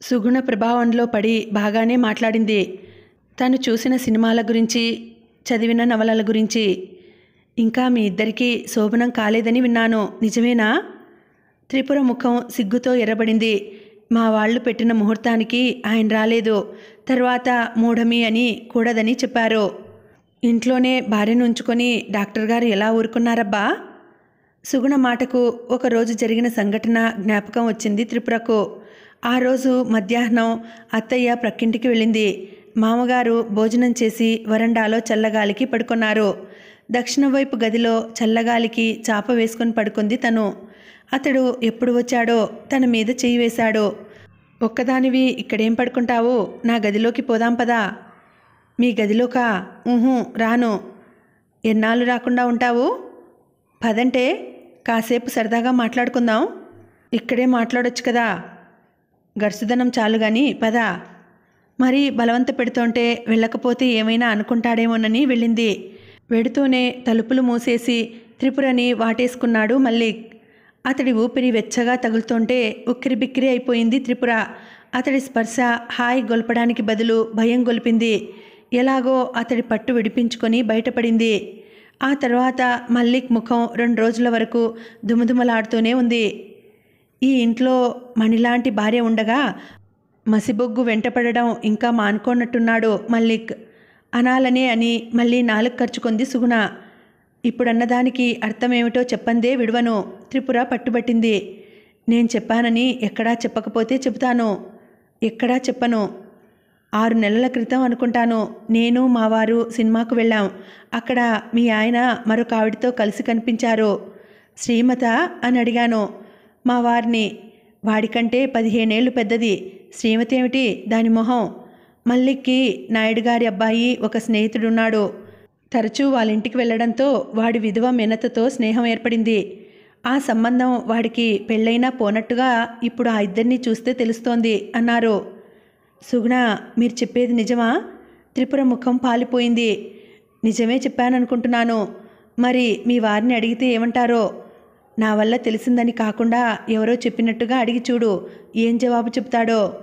సుగుణ ప్రభావంలో పడి బాగానే మాట్లాడింది. తను చూసిన సినిమాల గురించి చదివిన నవలల గురించి. ఇంకా మీ ఇద్దరికీ శోభనం కాలేదని విన్నాను. నిజమేనా? త్రిపుర ముఖం సిగ్గుతో ఎర్రబడింది. మా వాళ్ళు పెట్టిన ముహూర్తానికి ఆయన రాలేదు. తర్వాత మూఢమి అని కూడదని చెప్పారు. ఇంట్లోనే భార్యను ఉంచుకొని డాక్టర్ గారు ఎలా ఊరుకున్నారబ్బా? సుగుణ మాటకు ఒకరోజు జరిగిన సంఘటన జ్ఞాపకం వచ్చింది త్రిపురకు. ఆ రోజు మధ్యాహ్నం అత్తయ్య ప్రక్కింటికి వెళ్ళింది. మామగారు భోజనం చేసి వరండాలో చల్లగాలికి పడుకున్నారు. దక్షిణ వైపు గదిలో చల్లగాలికి చాప వేసుకొని పడుకుంది తను. అతడు ఎప్పుడు వచ్చాడో తన మీద చేయి వేశాడో. ఒక్కదానివి ఇక్కడేం పడుకుంటావు? నా గదిలోకి పోదాం పదా. మీ గదిలోకా? ఊహు రాను. ఎన్నాళ్ళు రాకుండా ఉంటావు? పదంటే కాసేపు సరదాగా మాట్లాడుకుందాం. ఇక్కడే మాట్లాడొచ్చు కదా. గర్సుదనం చాలు గాని పద. మరి బలవంత పెడుతుంటే వెళ్ళకపోతే ఏమైనా అనుకుంటాడేమోనని వెళ్ళింది. వెడుతూనే తలుపులు మూసేసి త్రిపురని వాటేసుకున్నాడు మల్లిక్. అతడి ఊపిరి వెచ్చగా తగులుతుంటే ఉక్కిరి బిక్కిరి అయిపోయింది త్రిపుర. అతడి స్పర్శ హాయి గొల్పడానికి బదులు భయం గొలిపింది. ఎలాగో అతడి పట్టు విడిపించుకొని బయటపడింది. ఆ తర్వాత మల్లిక్ ముఖం రెండు రోజుల వరకు దుమదుమలాడుతూనే ఉంది. ఈ ఇంట్లో మణిలాంటి భార్య ఉండగా మసిబొగ్గు వెంటపడడం ఇంకా మానుకోనట్టున్నాడు మల్లిక్. అనాలనే అని మళ్ళీ నాలుగు ఖర్చుకుంది సుగుణ. ఇప్పుడన్నదానికి అర్థమేమిటో చెప్పందే విడవను. త్రిపుర పట్టుబట్టింది. నేను చెప్పానని ఎక్కడా చెప్పకపోతే చెబుతాను. ఎక్కడా చెప్పను. ఆరు నెలల క్రితం అనుకుంటాను. నేను మా వారు సినిమాకు వెళ్ళాం. అక్కడ మీ ఆయన మరొక ఆవిడతో కలిసి కనిపించారు. శ్రీమత అని అడిగాను. మా వారిని. వాడికంటే పదిహేనేళ్ళు పెద్దది. శ్రీమతి ఏమిటి దాని మొహం. మల్లిక్కి నాయుడు గారి అబ్బాయి ఒక స్నేహితుడున్నాడు. తరచూ వాళ్ళ ఇంటికి వెళ్ళడంతో వాడి విధవ మెనతతో స్నేహం ఏర్పడింది. ఆ సంబంధం వాడికి పెళ్ళైనా పోనట్టుగా ఇప్పుడు ఆ ఇద్దరిని చూస్తే తెలుస్తోంది అన్నారు. సుగుణ మీరు చెప్పేది నిజమా? త్రిపుర ముఖం పాలిపోయింది. నిజమే చెప్పాననుకుంటున్నాను. మరి మీ వారిని అడిగితే ఏమంటారో? నా వల్ల తెలిసిందని కాకుండా ఎవరో చెప్పినట్టుగా అడిగి చూడు. ఏం జవాబు చెప్తాడో?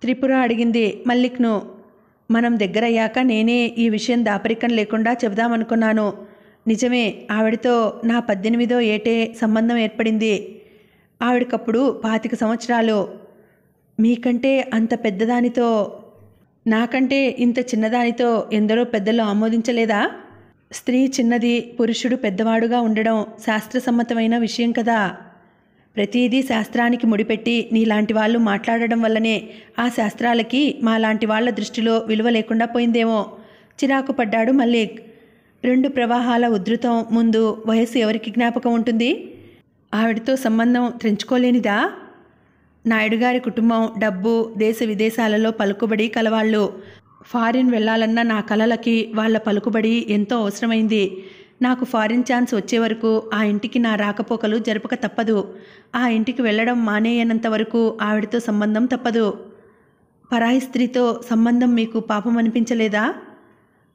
త్రిపుర అడిగింది మల్లిక్ను. మనం దగ్గరయ్యాక నేనే ఈ విషయం దాపరికం లేకుండా చెబుదామనుకున్నాను. నిజమే ఆవిడతో నా పద్దెనిమిదో ఏటే సంబంధం ఏర్పడింది. ఆవిడకప్పుడు పాతిక సంవత్సరాలు. మీకంటే అంత పెద్దదానితో నాకంటే ఇంత చిన్నదానితో ఎందరో పెద్దలు ఆమోదించలేదా? స్త్రీ చిన్నది పురుషుడు పెద్దవాడుగా ఉండడం శాస్త్రసమ్మతమైన విషయం కదా. ప్రతిదీ శాస్త్రానికి ముడిపెట్టి నీలాంటి వాళ్ళు మాట్లాడడం వల్లనే ఆ శాస్త్రాలకి మాలాంటి వాళ్ళ దృష్టిలో విలువ లేకుండా పోయిందేమో. చిరాకు పడ్డాడు మల్లిక్. రెండు ప్రవాహాల ఉధృతం ముందు వయస్సు ఎవరికి జ్ఞాపకం ఉంటుంది? ఆవిడతో సంబంధం తెంచుకోలేనిదా? నాయుడు గారి కుటుంబం డబ్బు దేశ విదేశాలలో పలుకుబడి కలవాళ్ళు. ఫారిన్ వెళ్ళాలన్న నా కలలకి వాళ్ళ పలుకుబడి ఎంతో అవసరమైంది. నాకు ఫారిన్ ఛాన్స్ వచ్చే వరకు ఆ ఇంటికి నా రాకపోకలు జరపక తప్పదు. ఆ ఇంటికి వెళ్ళడం మానేయనంత వరకు ఆవిడతో సంబంధం తప్పదు. పరాయి స్త్రీతో సంబంధం మీకు పాపం అనిపించలేదా?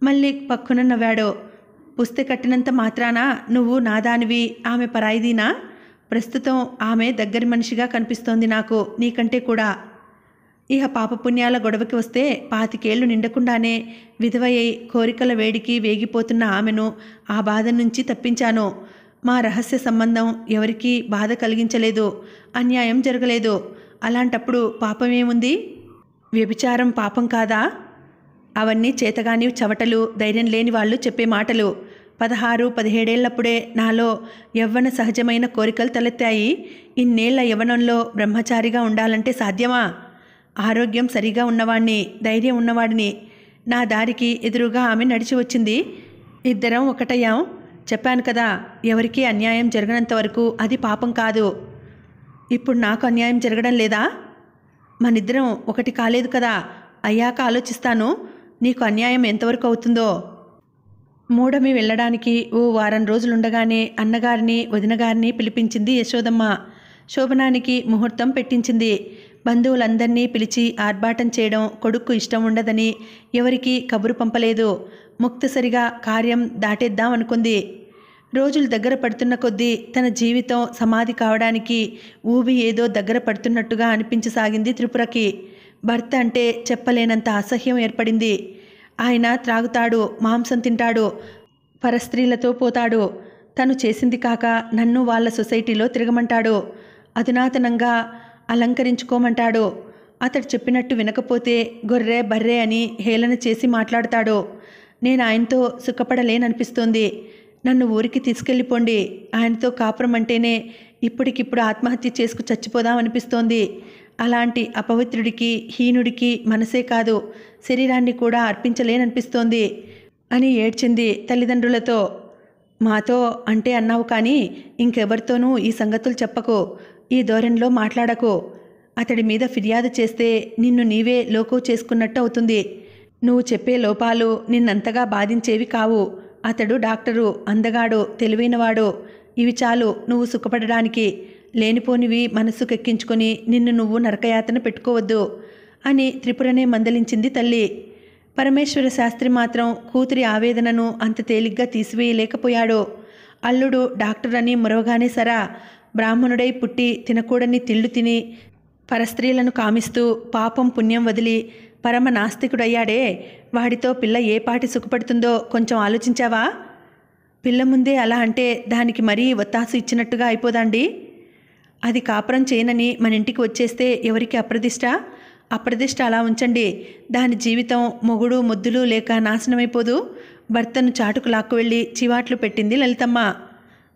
మళ్ళీ పక్కున నవ్వాడు. పుస్తె కట్టినంత మాత్రాన? నువ్వు నాదానివి ఆమె పరాయిదీనా? ప్రస్తుతం ఆమె దగ్గరి మనిషిగా కనిపిస్తోంది నాకు. నీకంటే కూడా. ఇహ పాపపుణ్యాల గొడవకి వస్తే పాతికేళ్ళు నిండకుండానే విధవయ్యి కోరికల వేడికి వేగిపోతున్న ఆమెను ఆ బాధ నుంచి తప్పించాను. మా రహస్య సంబంధం ఎవరికీ బాధ కలిగించలేదు అన్యాయం జరగలేదు. అలాంటప్పుడు పాపమేముంది? వ్యభిచారం పాపం కాదా? అవన్నీ చేతగాని చవటలు ధైర్యం లేని వాళ్ళు చెప్పే మాటలు. పదహారు పదిహేడేళ్ళప్పుడే నాలో యవ్వన సహజమైన కోరికలు తలెత్తాయి. ఇన్నేళ్ళ యవ్వనంలో బ్రహ్మచారిగా ఉండాలంటే సాధ్యమా? ఆరోగ్యం సరిగా ఉన్నవాణ్ణి ధైర్యం ఉన్నవాడిని. నా దారికి ఎదురుగా ఆమె నడిచి వచ్చింది. ఇద్దరం ఒకటయ్యాం. చెప్పాను కదా ఎవరికీ అన్యాయం జరగనంత వరకు అది పాపం కాదు. ఇప్పుడు నాకు అన్యాయం జరగడం లేదా? మనిద్దరం ఒకటి కాలేదు కదా అయ్యాక ఆలోచిస్తాను. నీకు అన్యాయం ఎంతవరకు అవుతుందో? మూడమి వెళ్ళడానికి ఓ వారం రోజులుండగానే అన్నగారిని వదినగారిని పిలిపించింది యశోదమ్మ. శోభనానికి ముహూర్తం పెట్టించింది. బంధువులందరినీ పిలిచి ఆర్భాటం చేయడం కొడుక్కు ఇష్టం ఉండదని ఎవరికీ కబురు పంపలేదు. ముక్తసరిగా కార్యం దాటేద్దాం అనుకుంది రోజులు దగ్గర పడుతున్న కొద్దీ తన జీవితం సమాధి కావడానికి ఊబి ఏదో దగ్గర పడుతున్నట్టుగా అనిపించసాగింది త్రిపురకి. భర్త అంటే చెప్పలేనంత అసహ్యం ఏర్పడింది. ఆయన త్రాగుతాడు మాంసం తింటాడు పరస్త్రీలతో పోతాడు. తను చేసింది కాక నన్ను వాళ్ళ సొసైటీలో తిరగమంటాడు. అధునాతనంగా అలంకరించుకోమంటాడు? అతడు చెప్పినట్టు వినకపోతే గొర్రె బర్రె అని హేళన చేసి మాట్లాడతాడు? నేను ఆయనతో సుఖపడలేననిపిస్తోంది. నన్ను ఊరికి తీసుకెళ్ళిపోండి. ఆయనతో కాపురం అంటేనే ఇప్పటికిప్పుడు ఆత్మహత్య చేసుకు చచ్చిపోదామనిపిస్తోంది. అలాంటి అపవిత్రుడికి హీనుడికి మనసే కాదు శరీరాన్ని కూడా అర్పించలేననిపిస్తోంది అని ఏడ్చింది తల్లిదండ్రులతో. మాతో అంటే అన్నావు కానీ ఇంకెవరితోనూ ఈ సంగతులు చెప్పకు. ఈ ధోరణిలో మాట్లాడకు. అతడి మీద ఫిర్యాదు చేస్తే నిన్ను నీవే లోకు చేసుకున్నట్టు అవుతుంది. నువ్వు చెప్పే లోపాలు నిన్నంతగా బాధించేవి కావు. అతడు డాక్టరు అందగాడు తెలివైనవాడు. ఇవి చాలు నువ్వు సుఖపడడానికి. లేనిపోనివి మనస్సుకెక్కించుకొని నిన్ను నువ్వు నరకయాతన పెట్టుకోవద్దు అని త్రిపురనే మందలించింది తల్లి. పరమేశ్వర శాస్త్రి మాత్రం కూతురి ఆవేదనను అంత తేలిగ్గా తీసివేయలేకపోయాడు. అల్లుడు డాక్టర్ అని మురవగానే సరా బ్రాహ్మణుడై పుట్టి తినకూడని తిళ్ళు తిని పరస్త్రీలను కామిస్తూ పాపం పుణ్యం వదిలి పరమ నాస్తికుడయ్యాడే. వాడితో పిల్ల ఏ పాటి సుఖపడుతుందో కొంచెం ఆలోచించావా? పిల్ల ముందే అలా అంటే దానికి మరీ ఒత్తాసు ఇచ్చినట్టుగా అయిపోదండి. అది కాపురం చేయనని మన ఇంటికి వచ్చేస్తే ఎవరికి అప్రదిష్ట? అప్రదిష్ట అలా ఉంచండి. దాని జీవితం మొగుడు ముద్దులు లేక నాశనమైపోదు. భర్తను చాటుకు లాక్కు వెళ్ళి చివాట్లు పెట్టింది లలితమ్మ.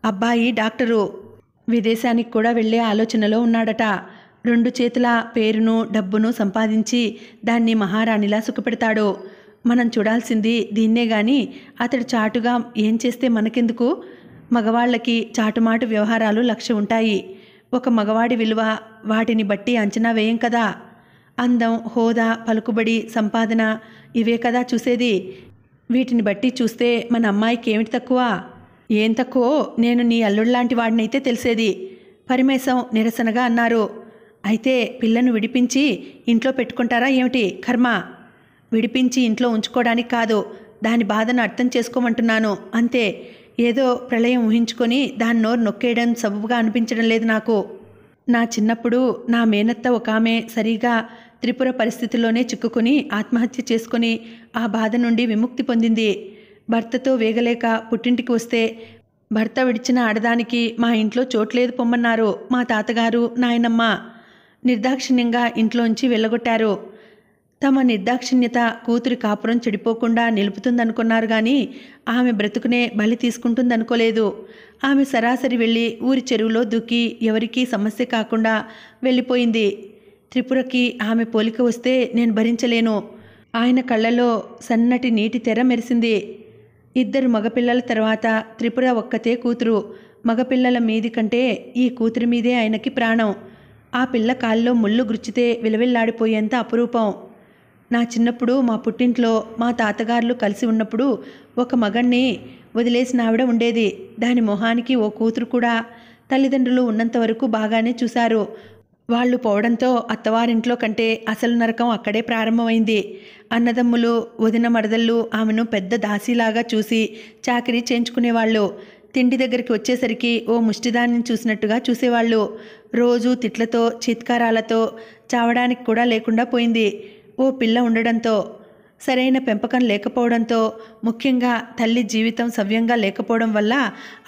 అబ్బాయి డాక్టరు. విదేశానికి కూడా వెళ్ళే ఆలోచనలో ఉన్నాడట. రెండు చేతుల పేరును డబ్బును సంపాదించి దాన్ని మహారాణిలా సుఖపెడతాడు. మనం చూడాల్సింది దీన్నే గాని అతడు చాటుగా ఏం చేస్తే మనకెందుకు? మగవాళ్ళకి చాటుమాటు వ్యవహారాలు లక్ష్యం ఉంటాయి. ఒక మగవాడి విలువ వాటిని బట్టి అంచనా వేయం కదా. అందం హోదా పలుకుబడి సంపాదన ఇవే కదా చూసేది. వీటిని బట్టి చూస్తే మన అమ్మాయికి ఏమిటి తక్కువ? ఏం తక్కువ నేను నీ అల్లుళ్ళలాంటి వాడినైతే తెలిసేది పరిమేశం నిరసనగా అన్నారు. అయితే పిల్లను విడిపించి ఇంట్లో పెట్టుకుంటారా ఏమిటి కర్మ? విడిపించి ఇంట్లో ఉంచుకోవడానికి కాదు దాని బాధను అర్థం చేసుకోమంటున్నాను అంతే. ఏదో ప్రళయం ఊహించుకొని దాని నోరు నొక్కేయడం సబబుగా అనిపించడం లేదు నాకు. నా చిన్నప్పుడు నా మేనత్త ఒక ఆమె సరిగా త్రిపుర పరిస్థితిలోనే చిక్కుకుని ఆత్మహత్య చేసుకొని ఆ బాధ నుండి విముక్తి పొందింది. భర్తతో వేగలేక పుట్టింటికి వస్తే భర్త విడిచిన ఆడదానికి మా ఇంట్లో చోట్లేదు పొమ్మన్నారు మా తాతగారు నాయనమ్మ. నిర్దాక్షిణ్యంగా ఇంట్లోంచి వెళ్ళగొట్టారు. తమ నిర్దాక్షిణ్యత కూతురి కాపురం చెడిపోకుండా నిలుపుతుందనుకున్నారు కానీ ఆమె బ్రతుకునే బలి తీసుకుంటుందనుకోలేదు. ఆమె సరాసరి వెళ్ళి ఊరి చెరువులో దూకి ఎవరికీ సమస్య కాకుండా వెళ్ళిపోయింది. త్రిపురకి ఆమె పోలిక వస్తే నేను భరించలేను. ఆయన కళ్ళలో సన్నటి నీటి తెర మెరిసింది. ఇద్దరు మగపిల్లల తర్వాత త్రిపుర ఒక్కతే కూతురు. మగపిల్లల మీది కంటే ఈ కూతురి మీదే ఆయనకి ప్రాణం. ఆ పిల్ల కాల్లో ముళ్ళు గుచ్చితే విలవిల్లాడిపోయేంత అపురూపం. నా చిన్నప్పుడు మా పుట్టింట్లో మా తాతగారులు కలిసి ఉన్నప్పుడు ఒక మగణ్ణి వదిలేసిన ఆవిడ ఉండేది. దాని మొహానికి ఓ కూతురు కూడా తల్లిదండ్రులు ఉన్నంత వరకు బాగానే చూశారు. వాళ్ళు పోవడంతో అత్తవారింట్లో కంటే అసలు నరకం అక్కడే ప్రారంభమైంది. అన్నదమ్ములు వదిన మరదళ్ళు ఆమెను పెద్ద దాసీలాగా చూసి చాకరీ చేయించుకునేవాళ్ళు. తిండి దగ్గరికి వచ్చేసరికి ఓ ముష్టిదాన్ని చూసినట్టుగా చూసేవాళ్ళు. రోజు తిట్లతో చిత్కారాలతో చావడానికి కూడా లేకుండా పోయింది. ఓ పిల్ల ఉండడంతో సరైన పెంపకం లేకపోవడంతో ముఖ్యంగా తల్లి జీవితం సవ్యంగా లేకపోవడం వల్ల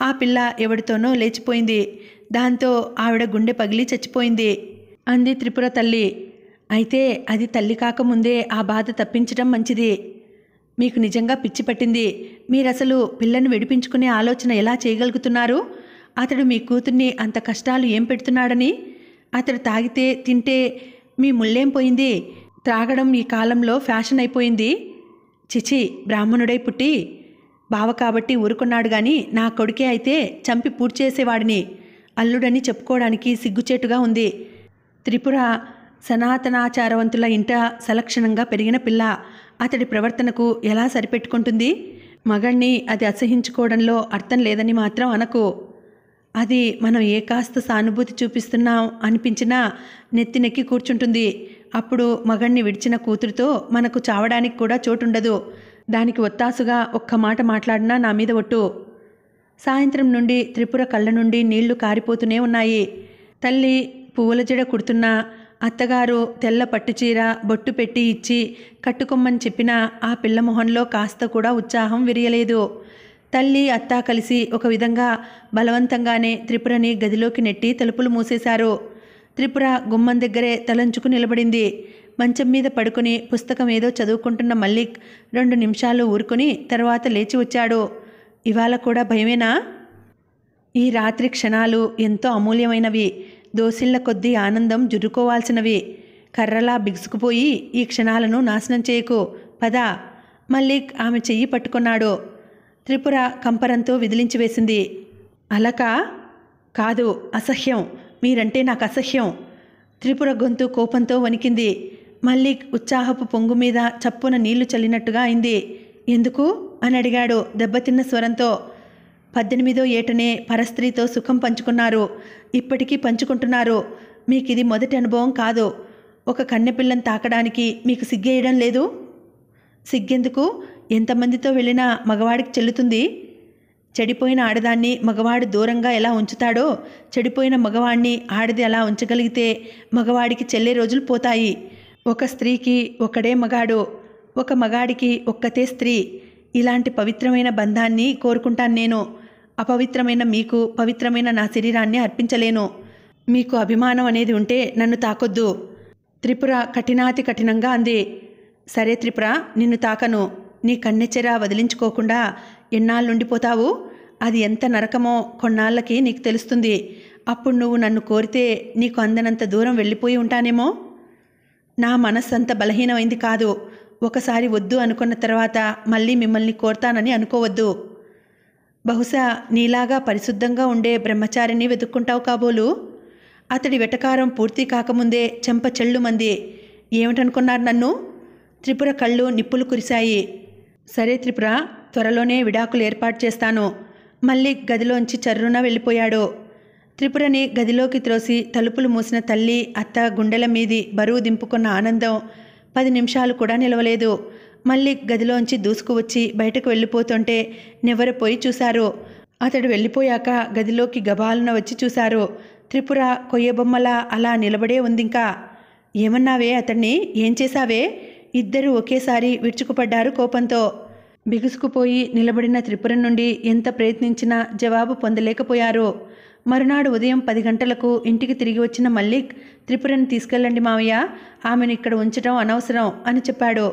ఆ పిల్ల ఎవడితోనో లేచిపోయింది. దాంతో ఆవిడ గుండె పగిలి చచ్చిపోయింది. అంది త్రిపుర తల్లి అయితే అది తల్లి కాకముందే ఆ బాధ తప్పించడం మంచిది. మీకు నిజంగా పిచ్చి పట్టింది. మీరసలు పిల్లను విడిపించుకునే ఆలోచన ఎలా చేయగలుగుతున్నారు? అతడు మీ కూతుర్ని అంత కష్టాలు ఏం పెడుతున్నాడని? అతడు తాగితే తింటే మీ ముళ్ళేం పోయింది? త్రాగడం ఈ కాలంలో ఫ్యాషన్ అయిపోయింది. చిచి బ్రాహ్మణుడై పుట్టి బావ కాబట్టి ఊరుకున్నాడు గాని నా కొడుకే అయితే చంపి పూర్తి చేసేవాడిని అల్లుడని చెప్పుకోవడానికి సిగ్గుచేటుగా ఉంది. త్రిపుర సనాతనాచారవంతుల ఇంట సలక్షణంగా పెరిగిన పిల్ల అతడి ప్రవర్తనకు ఎలా సరిపెట్టుకుంటుంది? మగణ్ణి అది అసహించుకోవడంలో అర్థం లేదని మాత్రం అనకు. అది మనం ఏ కాస్త సానుభూతి చూపిస్తున్నాం అనిపించినా నెత్తినెక్కి కూర్చుంటుంది. అప్పుడు మగణ్ణి విడిచిన కూతురుతో మనకు చావడానికి కూడా చోటుండదు. దానికి ఒత్తాసుగా ఒక్క మాట మాట్లాడినా నా మీద ఒట్టు. సాయంత్రం నుండి త్రిపుర కళ్ళ నుండి నీళ్ళు కారిపోతూనే ఉన్నాయి. తల్లి పువ్వుల జడ కుడుతున్నా అత్తగారు తెల్ల పట్టుచీర బొట్టు పెట్టి ఇచ్చి కట్టుకొమ్మని చెప్పిన ఆ పిల్ల మొహంలో కాస్త కూడా ఉత్సాహం విరియలేదు. తల్లి అత్త కలిసి ఒక విధంగా బలవంతంగానే త్రిపురని గదిలోకి నెట్టి తలుపులు మూసేశారు. త్రిపుర గుమ్మం దగ్గరే తలంచుకు నిలబడింది. మంచం మీద పడుకుని పుస్తకం ఏదో చదువుకుంటున్న మల్లిక్ రెండు నిమిషాలు ఊరుకుని తర్వాత లేచి వచ్చాడు. ఇవాళ కూడా భయమేనా? ఈ రాత్రి క్షణాలు ఎంతో అమూల్యమైనవి. దోసిళ్ళ కొద్దీ ఆనందం జుర్రుకోవాల్సినవి కర్రలా బిగుసుకుపోయి ఈ క్షణాలను నాశనం చేయకు. పద. మల్లిక్ ఆమె చెయ్యి పట్టుకున్నాడు. త్రిపుర కంపరంతో విదిలించి వేసింది. అలకా కాదు అసహ్యం. మీరంటే నాకు అసహ్యం. త్రిపుర గొంతు కోపంతో వణికింది. మల్లిక్ ఉత్సాహపు పొంగు మీద చప్పున నీళ్ళు చల్లినట్టుగా అయింది. ఎందుకు? అని అడిగాడు. దెబ్బతిన్న స్వరంతో పద్దెనిమిదో ఏటనే పరస్త్రీతో సుఖం పంచుకున్నారు. ఇప్పటికీ పంచుకుంటున్నారు. మీకు ఇది మొదటి అనుభవం కాదు. ఒక కన్నెపిల్లని తాకడానికి మీకు సిగ్గేయడం లేదు? సిగ్గెందుకు? ఎంతమందితో వెళ్ళినా మగవాడికి చెల్లుతుంది? చెడిపోయిన ఆడదాన్ని మగవాడు దూరంగా ఎలా ఉంచుతాడో? చెడిపోయిన మగవాడిని ఆడది అలా ఉంచగలిగితే మగవాడికి చెల్లే రోజులు పోతాయి. ఒక స్త్రీకి ఒకడే మగాడు. ఒక మగాడికి ఒక్కతే స్త్రీ. ఇలాంటి పవిత్రమైన బంధాన్ని కోరుకుంటాను నేను. అపవిత్రమైన మీకు పవిత్రమైన నా శరీరాన్ని అర్పించలేను. మీకు అభిమానం అనేది ఉంటే నన్ను తాకొద్దు. త్రిపుర కఠినాతి కఠినంగా అంది. సరే త్రిపుర నిన్ను తాకను. నీ కన్నెచెర వదిలించుకోకుండా ఎన్నాళ్ళుండిపోతావు అది ఎంత నరకమో కొన్నాళ్ళకి నీకు తెలుస్తుంది. అప్పుడు నువ్వు నన్ను కోరితే నీకు అందనంత దూరం వెళ్ళిపోయి ఉంటానేమో? నా మనస్సు అంత బలహీనమైంది కాదు. ఒకసారి వద్దు అనుకున్న తర్వాత మళ్ళీ మిమ్మల్ని కోరతానని అనుకోవద్దు. బహుశా నీలాగా పరిశుద్ధంగా ఉండే బ్రహ్మచారిని వెతుక్కుంటావు కాబోలు? అతడి వెటకారం పూర్తి కాకముందే చెంప చెల్లుమంది. ఏమిటనుకున్నారు నన్ను? త్రిపుర కళ్ళు నిప్పులు కురిశాయి. సరే త్రిపుర త్వరలోనే విడాకులు ఏర్పాటు చేస్తాను. మళ్ళీ గదిలోంచి చర్రున వెళ్ళిపోయాడు. త్రిపురని గదిలోకి త్రోసి తలుపులు మూసిన తల్లి అత్త గుండెల మీది బరువు దింపుకున్న ఆనందం పది నిమిషాలు కూడా నిలవలేదు. మళ్ళీ గదిలోంచి దూసుకువచ్చి బయటకు వెళ్ళిపోతుంటే నెవరపోయి చూశారు. అతడు వెళ్ళిపోయాక గదిలోకి గబాలన వచ్చి చూశారు. త్రిపుర కొయ్యబొమ్మలా అలా నిలబడే ఉందింకా. ఏమన్నావే అతన్ని? ఏం చేశావే? ఇద్దరు ఒకేసారి విరుచుకుపడ్డారు కోపంతో. బిగుసుకుపోయి నిలబడిన త్రిపుర నుండి ఎంత ప్రయత్నించినా జవాబు పొందలేకపోయారు. మరునాడు ఉదయం పది గంటలకు ఇంటికి తిరిగి వచ్చిన మల్లిక్ త్రిపురని తీసుకెళ్ళండి మావయ్య ఆమెను ఇక్కడ ఉంచడం అనవసరం అని చెప్పాడు.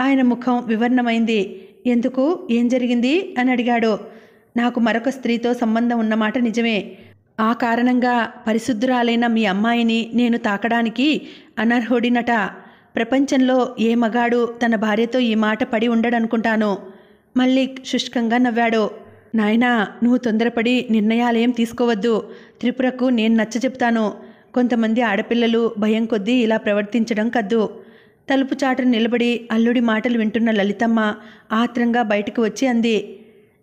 ఆయన ముఖం వివరణమైంది. ఎందుకు? ఏం జరిగింది? అని అడిగాడు. నాకు మరొక స్త్రీతో సంబంధం ఉన్నమాట నిజమే. ఆ కారణంగా పరిశుద్ధురాలైన మీ అమ్మాయిని నేను తాకడానికి అనర్హుడినట. ప్రపంచంలో ఏ మగాడు తన భార్యతో ఈ మాట పడి ఉండడనుకుంటాను మల్లిక్ శుష్కంగా నవ్వాడు. నాయనా నువ్వు తొందరపడి నిర్ణయాలేం తీసుకోవద్దు. త్రిపురకు నేను నచ్చ చెప్తాను. కొంతమంది ఆడపిల్లలు భయం కొద్దీ ఇలా ప్రవర్తించడం కద్దు. తలుపు చాటున నిలబడి అల్లుడి మాటలు వింటున్న లలితమ్మ ఆత్రంగా బయటకు వచ్చి అంది.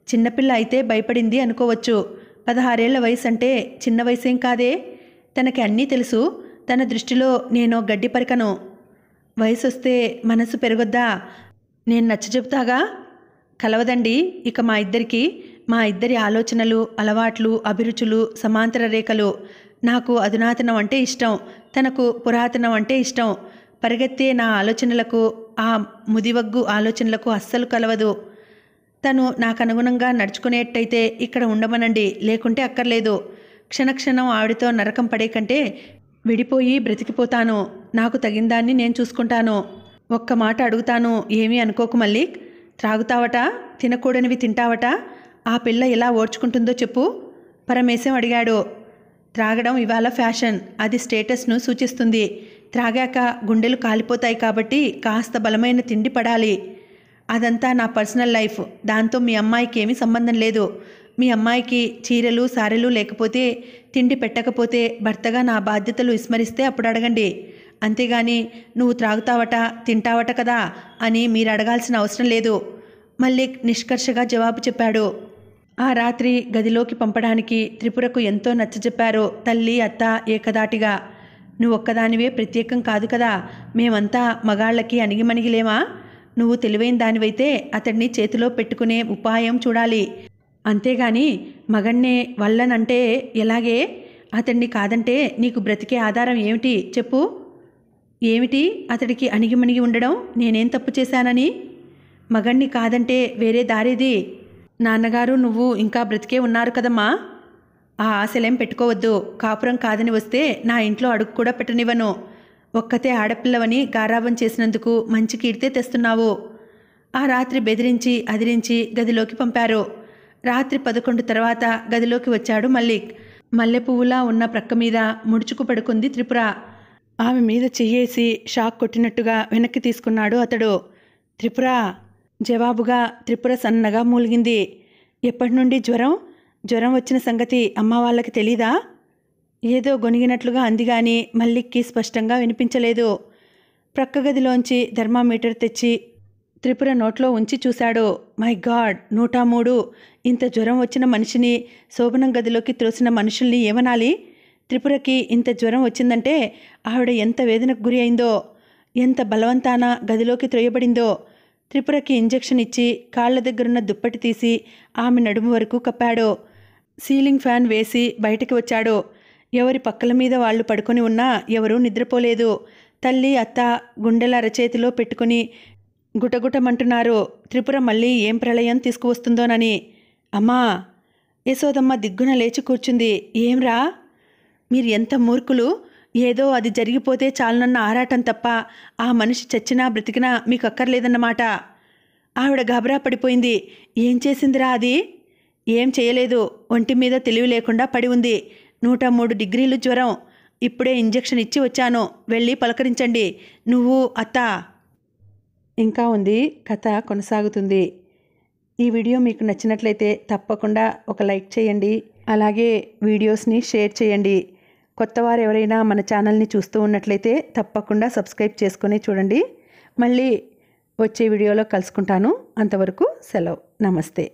చిన్నపిల్ల అయితే భయపడింది అనుకోవచ్చు. పదహారేళ్ళ వయసు అంటే చిన్న వయసేం కాదే? తనకి అన్నీ తెలుసు. తన దృష్టిలో నేను గడ్డి పరికను. వయసు వస్తే మనసు పెరగొద్దా? నేను నచ్చ చెబుతాగా కలవదండి. ఇక మా ఇద్దరికి మా ఇద్దరి ఆలోచనలు అలవాట్లు అభిరుచులు సమాంతర రేఖలు. నాకు అధునాతనం అంటే ఇష్టం తనకు పురాతనం అంటే ఇష్టం. పరిగెత్తే నా ఆలోచనలకు ఆ ముదివగ్గు ఆలోచనలకు అస్సలు కలవదు. తను నాకు అనుగుణంగా నడుచుకునేట్టయితే ఇక్కడ ఉండమనండి లేకుంటే అక్కర్లేదు. క్షణక్షణం ఆవిడతో నరకం పడే కంటే విడిపోయి బ్రతికిపోతాను. నాకు తగిందాన్ని నేను చూసుకుంటాను. ఒక్క మాట అడుగుతాను ఏమీ అనుకోకు మల్లిక్. త్రాగుతావట తినకూడనివి తింటావట? ఆ పిల్ల ఎలా ఓడ్చుకుంటుందో చెప్పు. పరమేశం అడిగాడు. త్రాగడం ఇవాళ ఫ్యాషన్. అది స్టేటస్ను సూచిస్తుంది. త్రాగాక గుండెలు కాలిపోతాయి కాబట్టి కాస్త బలమైన తిండి పడాలి. అదంతా నా పర్సనల్ లైఫ్. దాంతో మీ అమ్మాయికి ఏమీ సంబంధం లేదు. మీ అమ్మాయికి చీరలు సారెలు లేకపోతే తిండి పెట్టకపోతే భర్తగా నా బాధ్యతలు విస్మరిస్తే అప్పుడు అడగండి. అంతేగాని నువ్వు త్రాగుతావట తింటావట కదా అని మీరు అడగాల్సిన అవసరం లేదు. మళ్ళీ నిష్కర్షగా జవాబు చెప్పాడు. ఆ రాత్రి గదిలోకి పంపడానికి త్రిపురకు ఎంతో నచ్చజెప్పారో తల్లి అత్త ఏకదాటిగా. నువ్వు ఒక్కదానివే ప్రత్యేకం కాదు కదా మేమంతా మగాళ్ళకి అణిగిమణిగిలేమా? నువ్వు తెలివైన దానివైతే అతడిని చేతిలో పెట్టుకునే ఉపాయం చూడాలి. అంతేగాని మగన్నే వల్లనంటే ఎలాగే? అతడిని కాదంటే నీకు బ్రతికే ఆధారం ఏమిటి? చెప్పు. ఏమిటి అతడికి అణిగిమణిగి ఉండడం? నేనేం తప్పు చేశానని? మగణ్ణి కాదంటే వేరే దారిది? నాన్నగారు నువ్వు ఇంకా బ్రతికే ఉన్నారు కదమ్మా. ఆ ఆశలేం పెట్టుకోవద్దు. కాపురం కాదని వస్తే నా ఇంట్లో అడుగు కూడా పెట్టనివ్వను. ఒక్కతే ఆడపిల్లవని గారాబం చేసినందుకు మంచి కీర్తే తెస్తున్నావు. ఆ రాత్రి బెదిరించి అదిరించి గదిలోకి పంపారు. రాత్రి పదకొండు తర్వాత గదిలోకి వచ్చాడు మల్లిక్. మల్లె పువ్వులా ఉన్న ప్రక్క మీద ముడుచుకు పడుకుంది త్రిపుర. ఆమె మీద చెయ్యేసి షాక్ కొట్టినట్టుగా వెనక్కి తీసుకున్నాడు అతడు. త్రిపుర! జవాబుగా త్రిపుర సన్నగా మూలిగింది. ఎప్పటి నుండి జ్వరం? జ్వరం వచ్చిన సంగతి అమ్మ వాళ్ళకి తెలీదా? ఏదో గొనిగినట్లుగా అంది గాని మల్లిక్కి స్పష్టంగా వినిపించలేదు. ప్రక్క గదిలోంచి థర్మామీటర్ తెచ్చి త్రిపుర నోట్లో ఉంచి చూశాడు. My God! నూట మూడు! ఇంత జ్వరం వచ్చిన మనిషిని శోభనం గదిలోకి త్రోసిన మనుషుల్ని ఏమనాలి? త్రిపురకి ఇంత జ్వరం వచ్చిందంటే ఆవిడ ఎంత వేదనకు గురి అయిందో ఎంత బలవంతాన గదిలోకి త్రోయబడిందో త్రిపురకి ఇంజెక్షన్ ఇచ్చి కాళ్ళ దగ్గరున్న దుప్పటి తీసి ఆమె నడుము వరకు కప్పాడు. సీలింగ్ ఫ్యాన్ వేసి బయటికి వచ్చాడు. ఎవరి పక్కల మీద వాళ్ళు పడుకొని ఉన్నా ఎవరూ నిద్రపోలేదు. తల్లి అత్త గుండెల అరచేతిలో పెట్టుకుని గుటగుటమంటున్నారు. త్రిపుర మళ్ళీ ఏం ప్రళయం తీసుకువస్తుందోనని. అమ్మా యశోదమ్మ దిగ్గున లేచి కూర్చుంది. ఏంరా మీరు ఎంత మూర్ఖులు? ఏదో అది జరిగిపోతే చాలనన్న ఆరాటం తప్ప ఆ మనిషి చచ్చినా బ్రతికినా మీకు అక్కర్లేదన్నమాట ఆవిడ గాబరా పడిపోయింది. ఏం చేసిందిరా అది? ఏం చేయలేదు. ఒంటి మీద తెలివి లేకుండా పడి ఉంది. నూట మూడు డిగ్రీలు జ్వరం. ఇప్పుడే ఇంజెక్షన్ ఇచ్చి వచ్చాను. వెళ్ళి పలకరించండి. నువ్వు అత్త. ఇంకా ఉంది. కథ కొనసాగుతుంది. ఈ వీడియో మీకు నచ్చినట్లయితే తప్పకుండా ఒక లైక్ చేయండి. అలాగే వీడియోస్ని షేర్ చేయండి. కొత్తవారు ఎవరైనా మన ఛానల్ని చూస్తూ ఉన్నట్లయితే తప్పకుండా సబ్స్క్రైబ్ చేసుకొని చూడండి. మళ్ళీ వచ్చే వీడియోలో కలుసుకుంటాను. అంతవరకు సెలవు. నమస్తే.